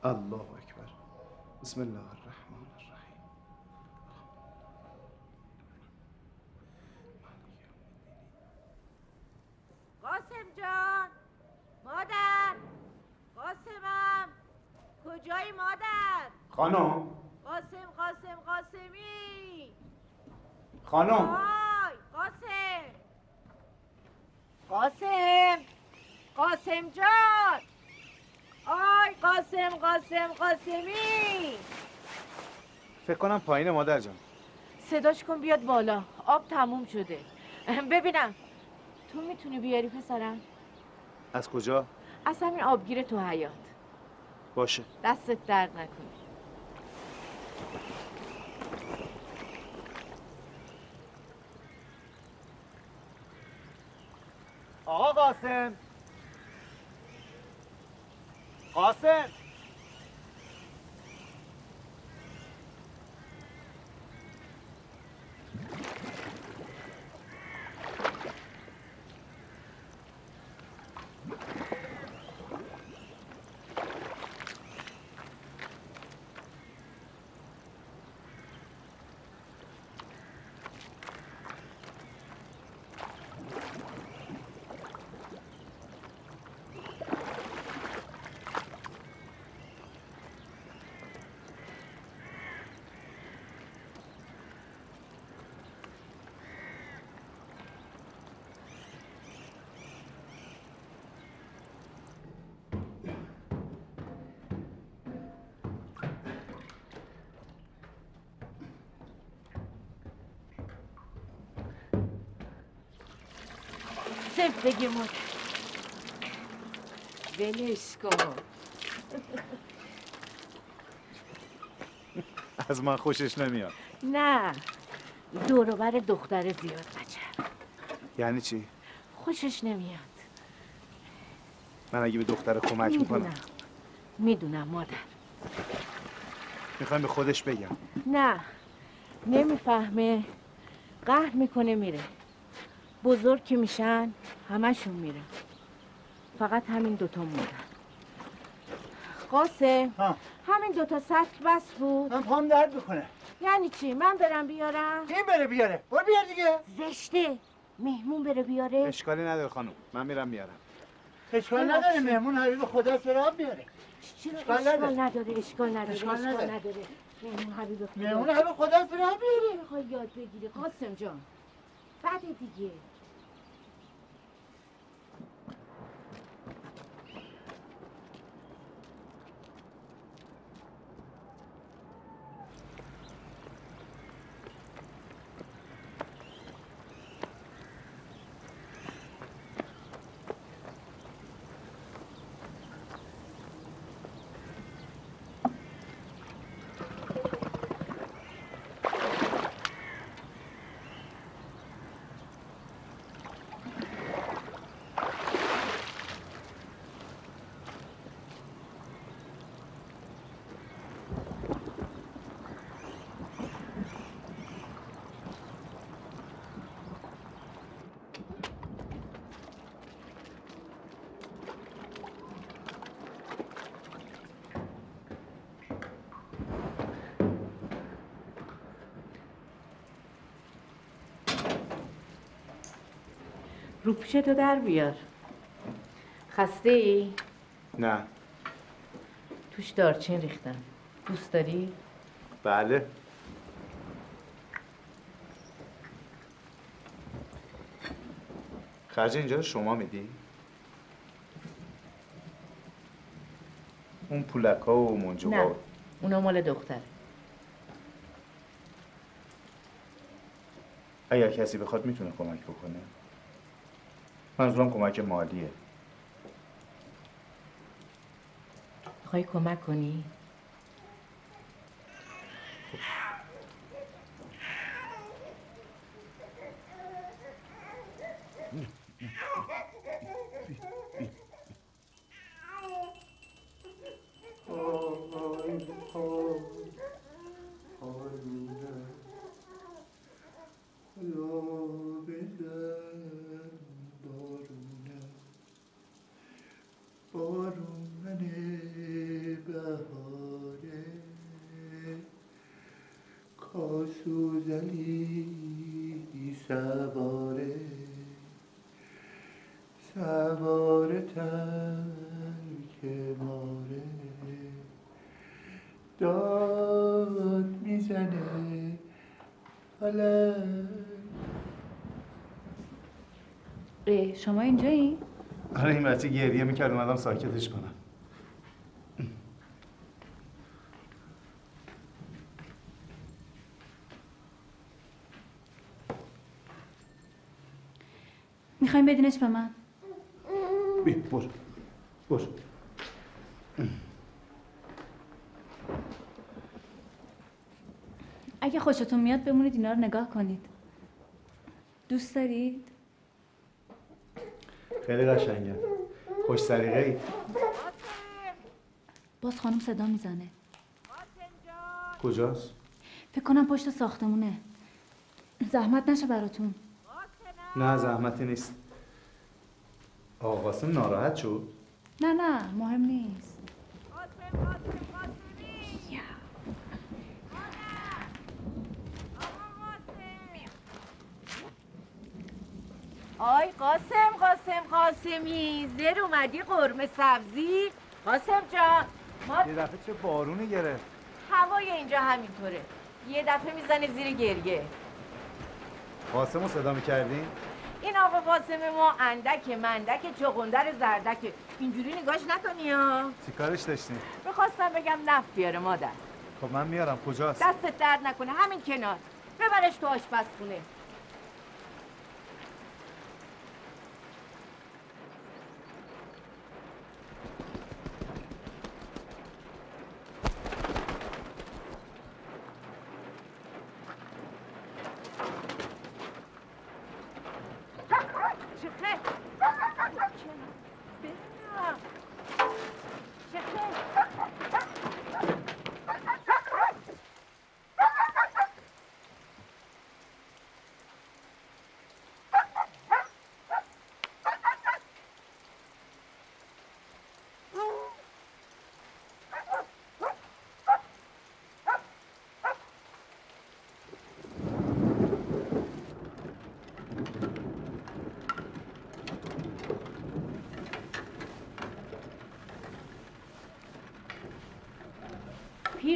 S12: الله اکبر. بسم الله الرحمن الرحیم.
S19: قاسم جان مادر قاسمم کجایی مادر؟
S12: خانم.
S19: قاسم قاسم قاسمی.
S12: خانم
S19: آی قاسم قاسم قاسم جان آی قاسم قاسم قاسمی.
S12: فکر کنم پایین مادر جان.
S19: صداش کن بیاد بالا. آب تموم شده. ببینم. تو می‌تونی بیاری پسرم؟
S12: از کجا؟
S19: از همین آبگیر تو حیات
S12: باشه.
S19: دستت درد نکنه.
S12: آقا قاسم. قاسم.
S19: مادر ولش کن.
S12: از من خوشش نمیاد.
S19: نه. دوروبر دختر زیاد بچه.
S12: یعنی چی؟
S19: خوشش نمیاد.
S12: من اگه به دختر کمک می‌کنم.
S19: می‌دونم. می‌دونم مادر.
S12: می‌خوایم به خودش بگم.
S19: نه. نمی‌فهمه. قهر می‌کنه میره. بزرگ که میشن همشون میره. فقط همین دوتا موندن. قاسم همین دوتا سطل بس بود.
S4: من پام درد می‌کنه.
S19: یعنی چی؟ من برم بیارم؟
S4: این بره بیاره؟ برو بیار دیگه.
S19: زشته. مهمون بره بیاره؟
S12: اشکالی نداره خانم. من میرم میارم
S4: اشکال نداره. مهمون حبیب خدا آب بیاره.
S19: چرا
S4: اشکال
S19: اشکال
S4: نداره.
S19: نداره؟ اشکال نداره.
S4: اشکال
S19: اشکال
S4: نداره.
S19: نداره. مهمون حبیب خدا
S4: مهمون حبیب خدا آب بیاره.
S19: می‌خوای یاد بگیری قاسم جان بعد دیگه. روپوشتو در بیار. خسته ای؟
S12: نه.
S19: توش دارچین ریختم. دوست داری؟
S12: بله. خرج اینجا رو شما میدی؟ اون پولک ها و منجوها.
S19: نه. اونا مال دختره.
S12: اگر کسی بخواد می‌تونه کمک بکنه. منظورم کمک مالیه
S19: می‌خوای کمک کنی؟
S18: سواره سواره ترک ماره. داد می‌زنه
S13: شما اینجایی؟
S12: آره این بچه گریه می‌کرد اومدم ساکتش کنم.
S15: می‌خوایم بدینش به من.
S12: بیا برو. برو.
S15: اگه خوشتون میاد بمونید اینا رو نگاه کنید. دوست دارید؟
S12: خیلی قشنگه. خوش سلیقه ای
S15: باز خانم صدا می‌زنه.
S12: کجاست؟
S15: فکر کنم پشت ساختمونه. زحمت نشه براتون.
S12: نه زحمتی نیست. آقا قاسم ناراحت شد
S15: نه نه مهم نیست.
S19: آی قاسم قاسم قاسمی زر اومدی قرمه سبزی. قاسم جان ما
S12: یه دفعه چه بارونی گرفت؟
S19: هوای اینجا همینطوره. یه دفعه می‌زنه زیر گرگه
S12: قاسم رو صدا می‌کردین؟
S19: این آقا قاسم ما اندک مندک چغندر زردک. اینجوری نگاش نکنی ها.
S12: چی کارش داشتین؟
S19: می‌خواستم بگم نفت بیاره مادر.
S12: خب من میارم. کجاست؟
S19: دستت درد نکنه. همین کنار. ببرش تو آشپزخونه.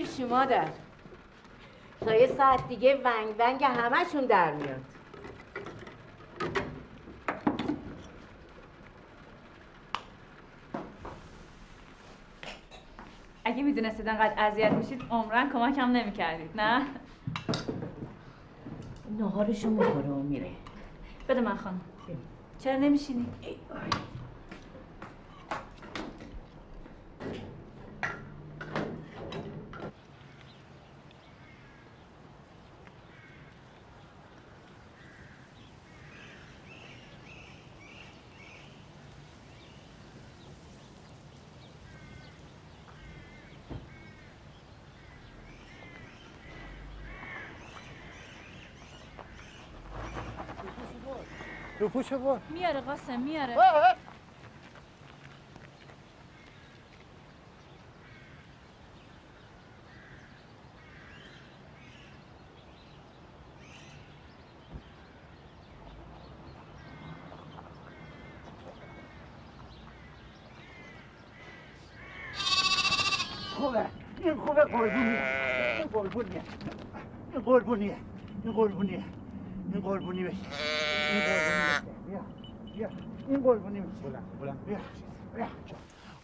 S19: پیرشی مادر تا یه ساعت دیگه ونگ ونگ همشون در میاد.
S20: اگه می‌دونستید انقدر اذیت میشید عمرن کمکم نمی‌کردید نه؟
S19: نهارشو می‌خوره و میره.
S20: بده من خانم. چرا نمیشینی؟
S21: رو پوشو بر
S20: میاره قاسم میاره.
S18: خوبه. این خوبه قربونیه این قربونیه. این قربونیه. این قربونیه. این قربونی بشه. بیا این قربونی بشه بلند بلند بیا بیا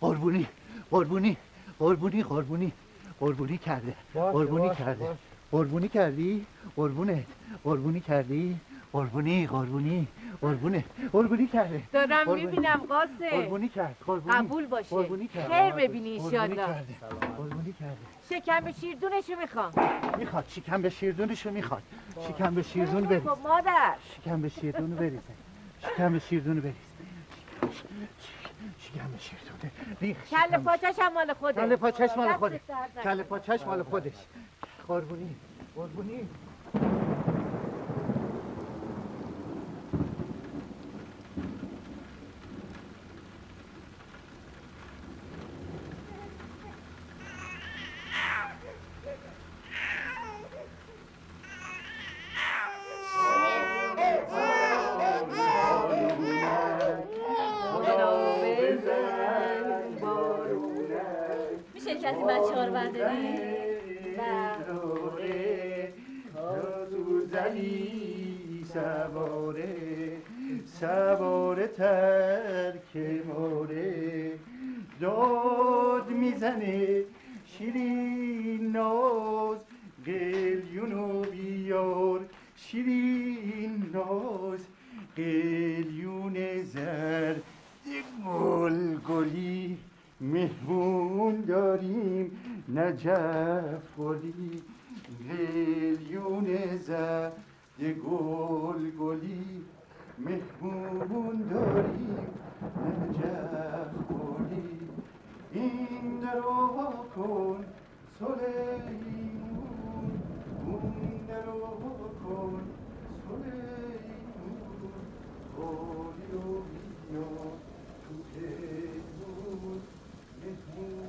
S18: قربونی قربونی قربونی قربونی قربونی کرده قربونی کرده. قربونی کردی؟ قربونت. قربونی کردی؟ قربونی قربونی. قربونه. قربونی کرده.
S19: دارم. می‌بینم قاسم.
S18: قربونی کرد قربونی.
S19: قبول باشه.
S18: قربونی کرد.
S19: خیر ببینی
S18: قربونی
S19: ایشالله
S18: کرده. قربونی کرده.
S19: شکم شیردونشو می‌خوام.
S18: می‌خواد. شکم به شیردونشو می‌خواد. شکم به شیردون بریز
S19: خب مادر.
S18: شکم به شیردون بریزه. شکم به شیردون بریز شکم به شیردونه ریخ
S19: کل پاچش هم مال خوده
S18: کله پاچش مال خودش. کله پاچش مال خودش. قربونی. قربونی
S20: میشه یکی از این بچه ها رو برداری؟
S21: تو زنی سواره سواره ترک ماره می‌زنه. شیرین ناز قلیونو بیار. شیرین ناز
S18: قلیون زرد گل گلی مهمون داریم نجف گلی قلیون زرد گل گلی مهمون داریم نجف گلی این در رو وا کن سلیمون اون در رو وا کن سلیمون قالی و بیا تو پیمون مهمون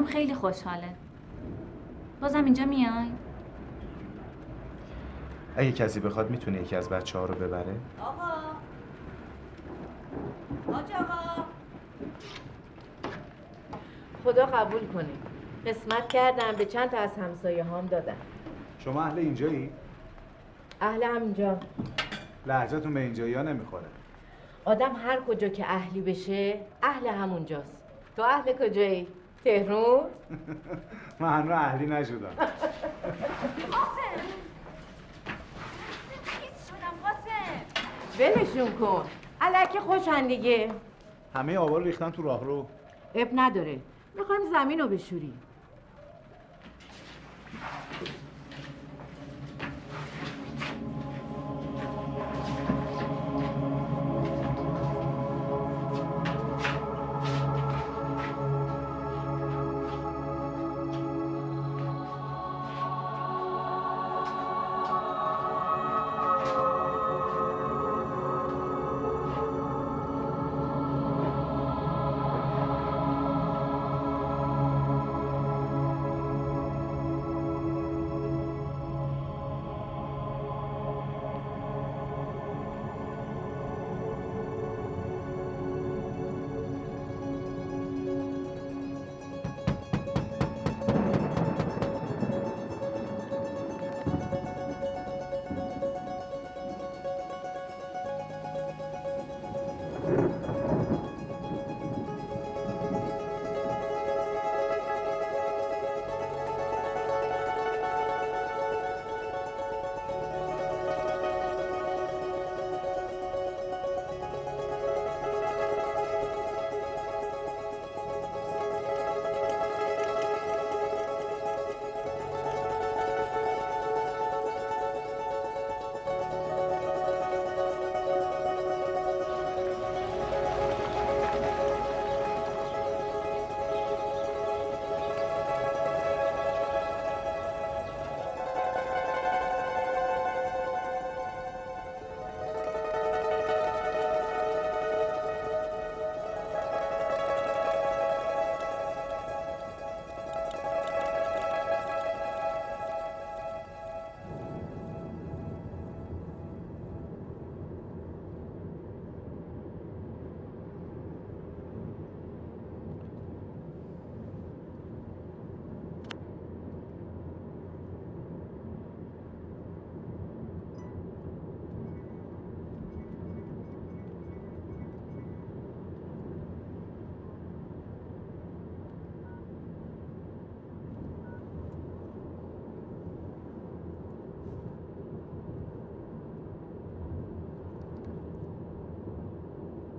S15: خانم خیلی خوشحاله. بازم اینجا میای؟
S12: اگه کسی بخواد می‌تونه یکی از بچه ها رو ببره.
S19: آقا. حاج آقا. خدا قبول کنه. قسمت کردم به چند تا از همسایه هام دادم.
S12: شما اهل اینجایی؟
S19: اهل همینجا.
S12: لحجتون به اینجایی ها نمی‌خوره.
S19: آدم هر کجا که اهلی بشه اهل همونجاست. تو اهل کجایی؟ تهرون؟
S12: من هنوز اهلی نشدم.
S19: ولشون کن. الکی خوشن دیگه.
S12: همه آبا رو ریختن تو راهرو.
S19: اب نداره. می‌خوایم زمین رو بشوریم.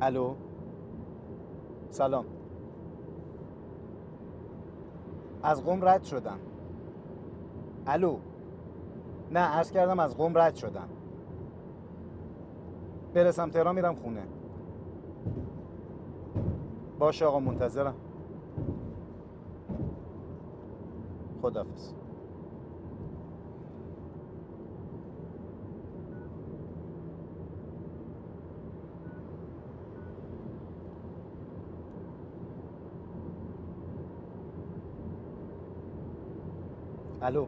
S12: الو؟ سلام. از قم رد شدم. الو؟ نه عرض کردم از قم رد شدم. برسم تهران میرم خونه. باشه آقا منتظرم. خدافز الو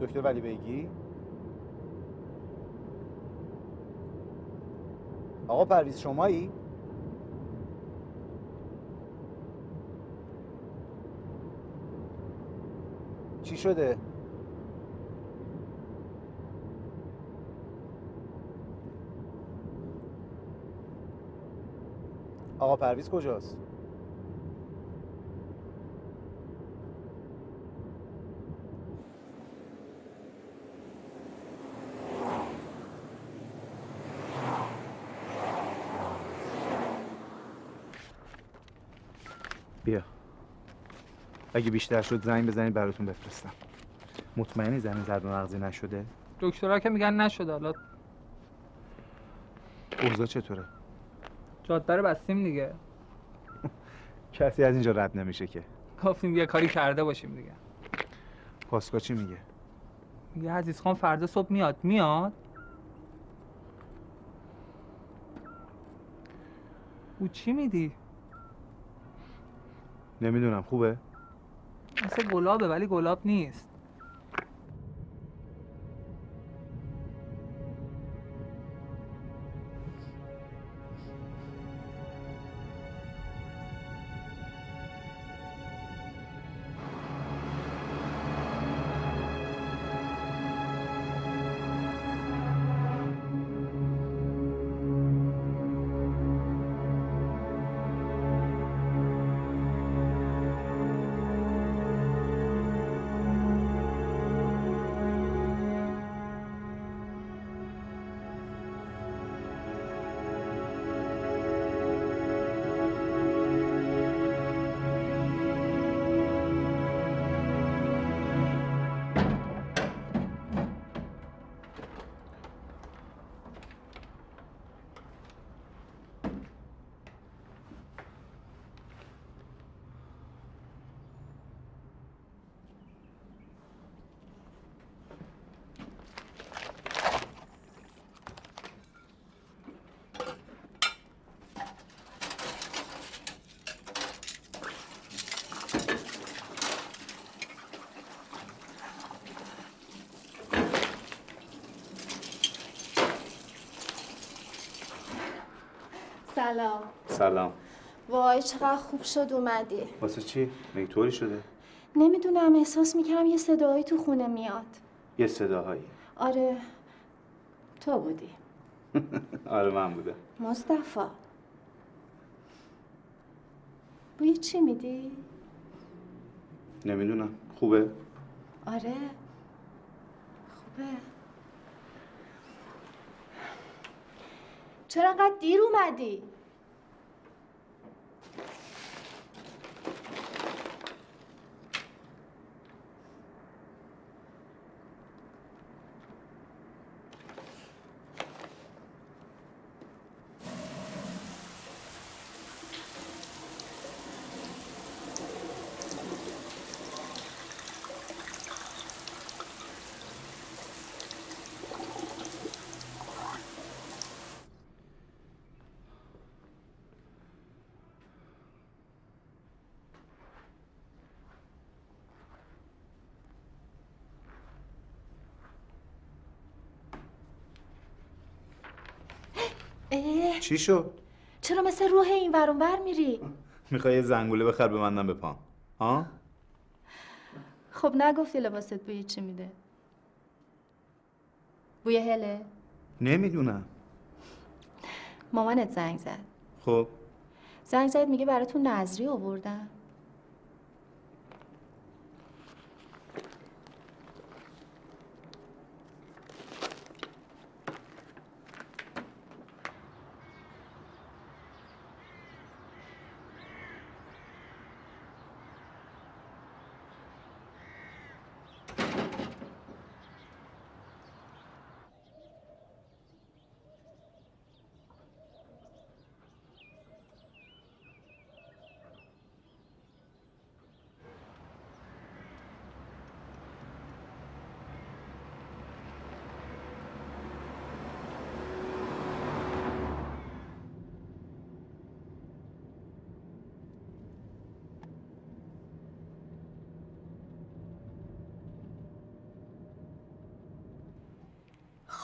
S12: دکتر ولی بیگی. آقا پرویز شمایی؟ چی شده؟ آقا پرویز کجاست بیا اگه بیشتر شد زنگ بزنید براتون بفرستم. مطمئنی زمین ضربه مغزی نشده؟
S14: دکترها که میگن نشده حالا
S12: اوضاع چطوره؟
S14: جاده رو بستیم دیگه.
S12: کسی از اینجا رد نمیشه که.
S14: گفتیم یه کاری کرده باشیم دیگه.
S12: پاسکا چی میگه؟
S14: یه عزیز خان فردا صبح میاد. میاد؟ او چی میدی؟
S12: نمی‌دونم. خوبه؟
S14: مثل گلابه ولی گلاب نیست.
S10: سلام. وای چقدر خوب شد اومدی.
S12: واسه چی؟ میگه طوری شده؟
S10: نمی‌دونم احساس می‌کردم یه صدایی تو خونه میاد.
S12: یه صداهایی.
S10: آره تو بودی.
S12: آره من بودم.
S10: مصطفی. بوی چی میدی؟
S12: نمی‌دونم. خوبه؟
S10: آره. خوبه. چرا انقدر دیر اومدی؟
S12: چی شد؟
S10: چرا مثل روح این ورون بر میری؟
S12: می‌خوای یه زنگوله بخر ببندم به پام ها؟
S10: خب نگفتی لباست بوی چی میده؟ بوی هله؟
S12: نمی‌دونم.
S10: مامانت زنگ زد.
S12: خب.
S10: زنگ زد میگه براتون نظری آوردن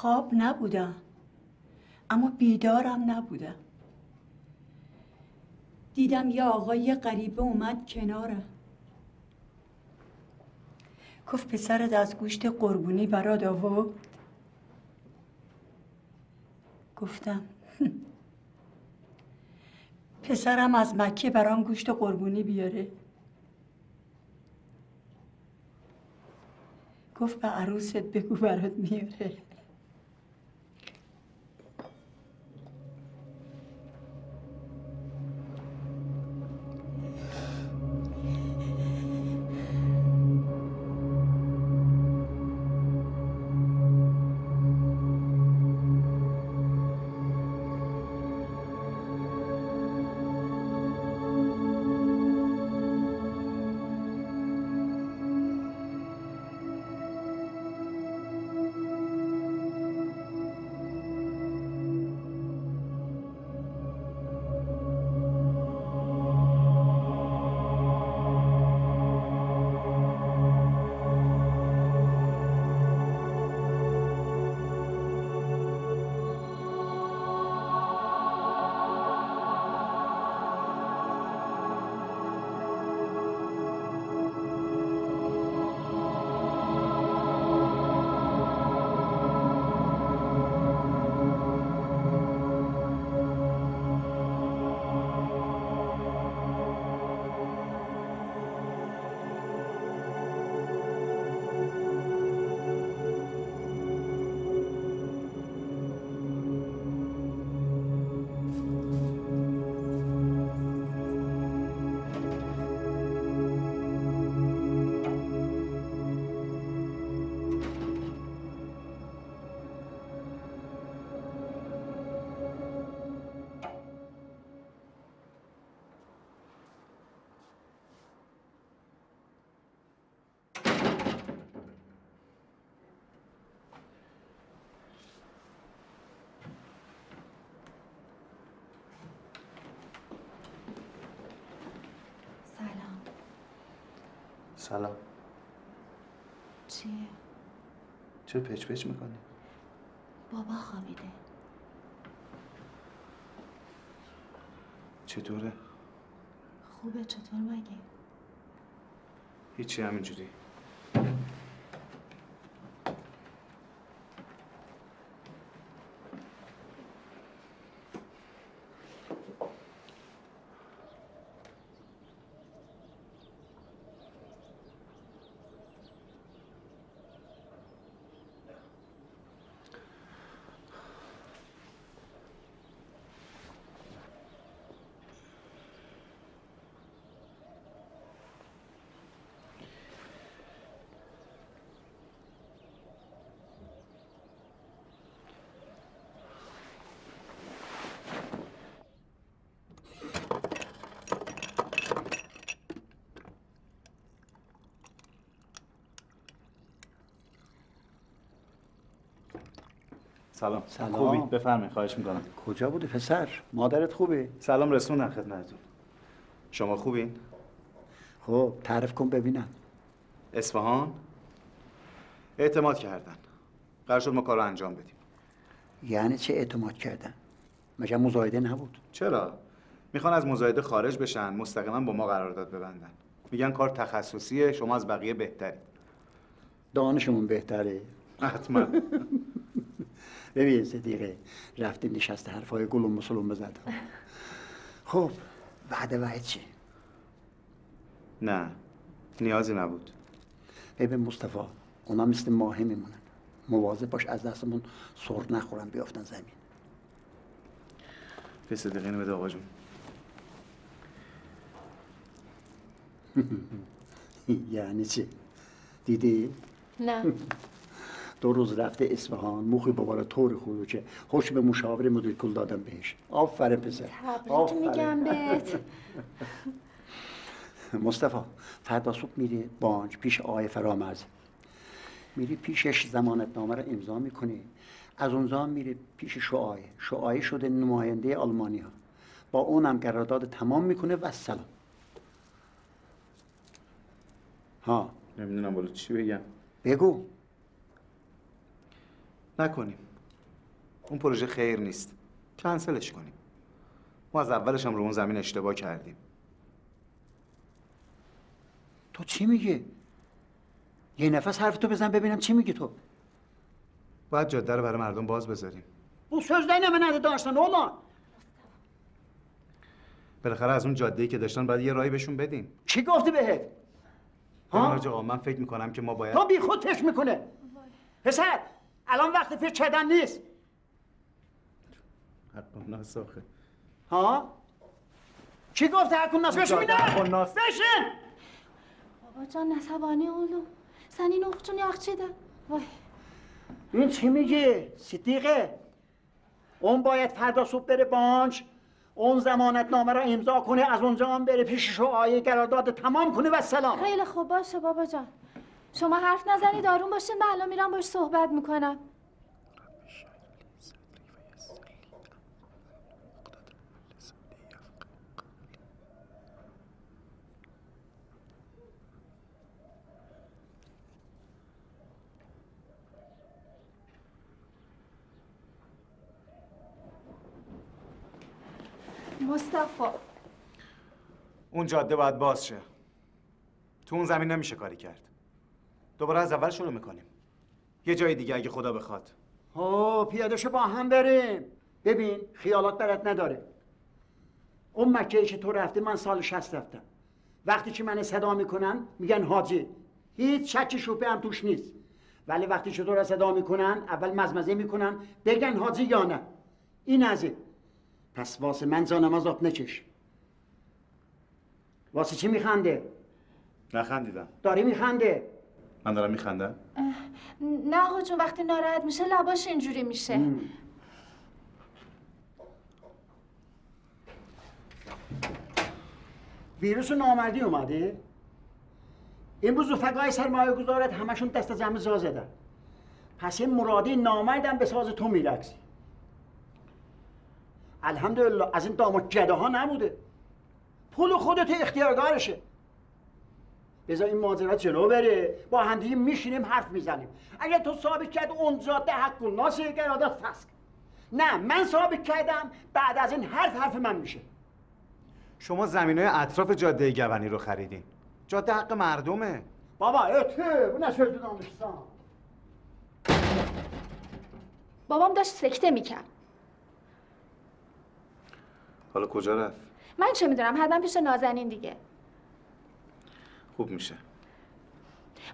S22: خواب نبودم. اما بیدارم نبودم. دیدم یه آقای غریبه اومد کنارم گفت پسرت از گوشت قربونی برات آورد. گفتم پسرم از مکه برام گوشت قربونی بیاره. گفت به عروست بگو برات میاره.
S10: سلام چیه؟
S12: چرا پچ پچ می‌کنی؟
S10: بابا خوابیده
S12: چطوره؟
S10: خوبه چطور مگه؟
S12: هیچی همینجوری سلام.
S4: سلام.
S12: خوبی؟ بفرمایید خواهش می‌کنم.
S4: کجا بودی پسر؟ مادرت خوبه
S12: سلام رسوندم خدمتتون شما خوبین؟
S4: خب تعریف کن ببینم.
S12: اصفهان؟ اعتماد کردن. قرار شد ما کار انجام بدیم.
S4: یعنی چه اعتماد کردن؟ مگه مزایده نبود؟
S12: چرا؟ می‌خوان از مزایده خارج بشن مستقیما با ما قرارداد ببندن. میگن کار تخصصیه شما از بقیه بهتری
S4: دانشمون بهتره.
S12: حتما.
S4: ببین صدیقه رفتیم نشست حرفای گلوم مسلم بزد خب وعده وعد چی؟
S12: نه نیازی نبود.
S4: ببین مصطفی اونا مثل ماهی میمونن. مواظب باش از دستمون سر نخورن بیافتن زمین.
S12: به صدقه اینو بده آقا جون.
S4: یعنی چی؟ دیدی؟
S10: نه.
S4: دو روز رفته اصفهان موخی با بالا طور خوبه که خوش به مشاور مدیر کل دادم بهش. آفرین پسر. آفرین.
S10: میگم بهت.
S4: مصطفی فردا صبح میری بانک پیش آقای فرامرز. میری پیشش زمانت نامه رو امضا می‌کنی. از اونجا میری پیش شعای. شعای شده نماینده آلمانی ها با اونم قرارداد تمام می‌کنه. و سلام ها.
S12: نمی‌دونم بالا چی بگم؟
S4: بگو.
S12: نکنیم. اون پروژه خیر نیست. کنسلش کنیم. ما از اولش هم رو اون زمین اشتباه کردیم.
S4: تو چی میگی؟ یه نفس حرف تو بزن ببینم چی میگی تو.
S12: باید جاده رو برای مردم باز بذاریم.
S4: Bu sözlerle mi nerede dağırsın oğlan?
S12: بالاخره از اون جاده که داشتن باید یه راهی بهشون بدیم.
S4: کی گفتی بهت؟
S12: ها؟ آقا من فکر می‌کنم که ما باید
S4: تو بی خود فکر می‌کنه. پسر الان وقت فکر کردن نیست.
S12: حق ناس آخه
S4: ها؟ کی گفته کن ناس بشین. میدم بشین.
S10: بابا جان عصبانی oldu. Senin okçun yakçıydı. Vay.
S4: این چی میگه؟ صدیقه. اون باید فردا صبح بره بانک اون زمانت نامه را امضا کنه از اونجا هم بره پیش شعایه قرارداد تمام کنه و سلام.
S10: خیلی خوب باشه بابا جان. شما حرف نزنید آروم باشین. من الان میرم باش صحبت می‌کنم. مصطفی.
S12: اون جاده باید باز شه. تو اون زمین نمیشه کاری کرد. دوباره از اول شروع می‌کنیم. یه جای دیگه اگه خدا بخواد.
S4: ها پیاده شو با هم بریم. ببین خیالات برات نداره. اون مکه که تو رفتی من سال شست رفتم. وقتی که من صدا می‌کنن میگن حاجی. هیچ شک شوپه هم توش نیست. ولی وقتی که تو را صدا می‌کنن اول مزمزه می‌کنن بگن حاجی یا نه. این از پس واسه من جانماز آب نکش. واسه چی میخنده؟
S12: نخندیدم.
S4: داری میخنده
S12: من دارم میخندم.
S10: نه آقا جون وقتی ناراحت میشه لباش اینجوری میشه.
S4: ویروس نامردی اومده؟ امروز رفقای سرمایه گذارت همشون دست جمع زا زدن پس این مرادی نامردم به ساز تو میرقصی. الحمدلله از این داماد جده ها نبوده. پول خودت اختیارگارشه. بذار این ماجرا جلو بره. با همدیگه میشینیم حرف می‌زنیم. اگر تو ثابت کرد اون جاده حق و ناصر قرارداد فسخ. نه من ثابت کردم بعد از این حرف حرف من میشه.
S12: شما زمین های اطراف جاده گونی رو خریدین. جاده حق مردمه.
S4: بابا اته sözdü danışsan
S10: بابام داشت سکته می‌کرد.
S12: حالا کجا رفت؟
S10: من چه می‌دونم؟ حتما پیش نازنین دیگه.
S12: خوب میشه.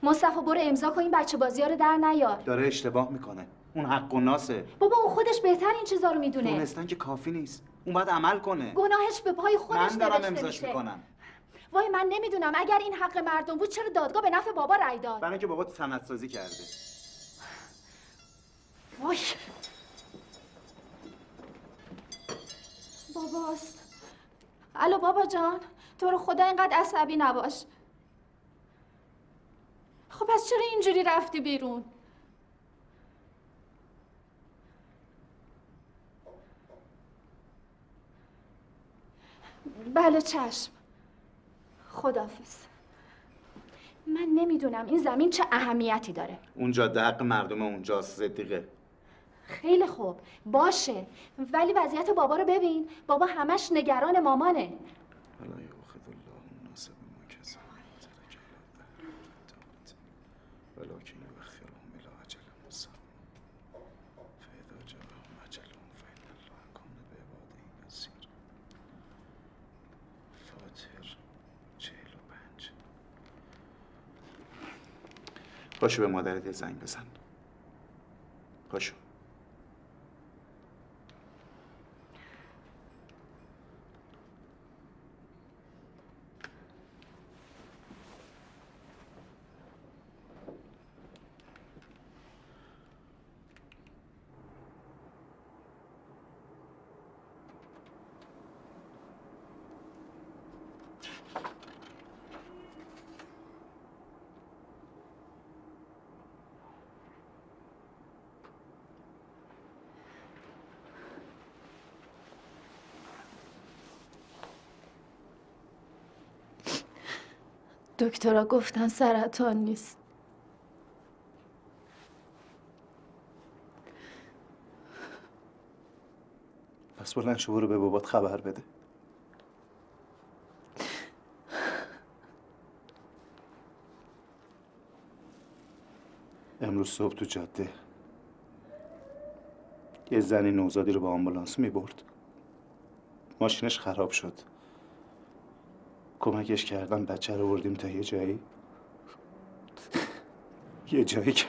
S10: مصطفی برو امضا کن این بچه بازی رو در نیار.
S12: داره اشتباه می‌کنه. اون حق و ناسه.
S10: بابا اون خودش بهتر این چیزا رو می‌دونه.
S12: دونستن که کافی نیست. اون باید عمل کنه.
S10: گناهش به پای خودش
S12: من دارم امضاش. می‌کنم.
S10: وای من نمی‌دونم. اگر این حق مردم بود چرا دادگاه به نفع بابا رأی داد؟
S12: برای اینکه بابا سندسازی کرده.
S10: وای. باباست. الو بابا جان تو رو خدا اینقدر عصبی نباش. خب پس چرا اینجوری رفتی بیرون؟ بله چشم. خدافز من نمی‌دونم این زمین چه اهمیتی داره.
S12: اون جاده حق مردم اونجاست صدیقه.
S10: خیلی خوب. باشه. ولی وضعیت بابا رو ببین. بابا همش نگران مامانه.
S12: پاشو به مادرت زنگ بزن. پاشو
S10: دکترها گفتن سرطان نیست.
S12: پس بلند شو برو به بابات خبر بده. امروز صبح تو جاده یه زنی نوزادی رو با آمبولانس می برد ماشینش خراب شد. کمکش کردم بچه رو بردیم تا یه جایی. یه جایی که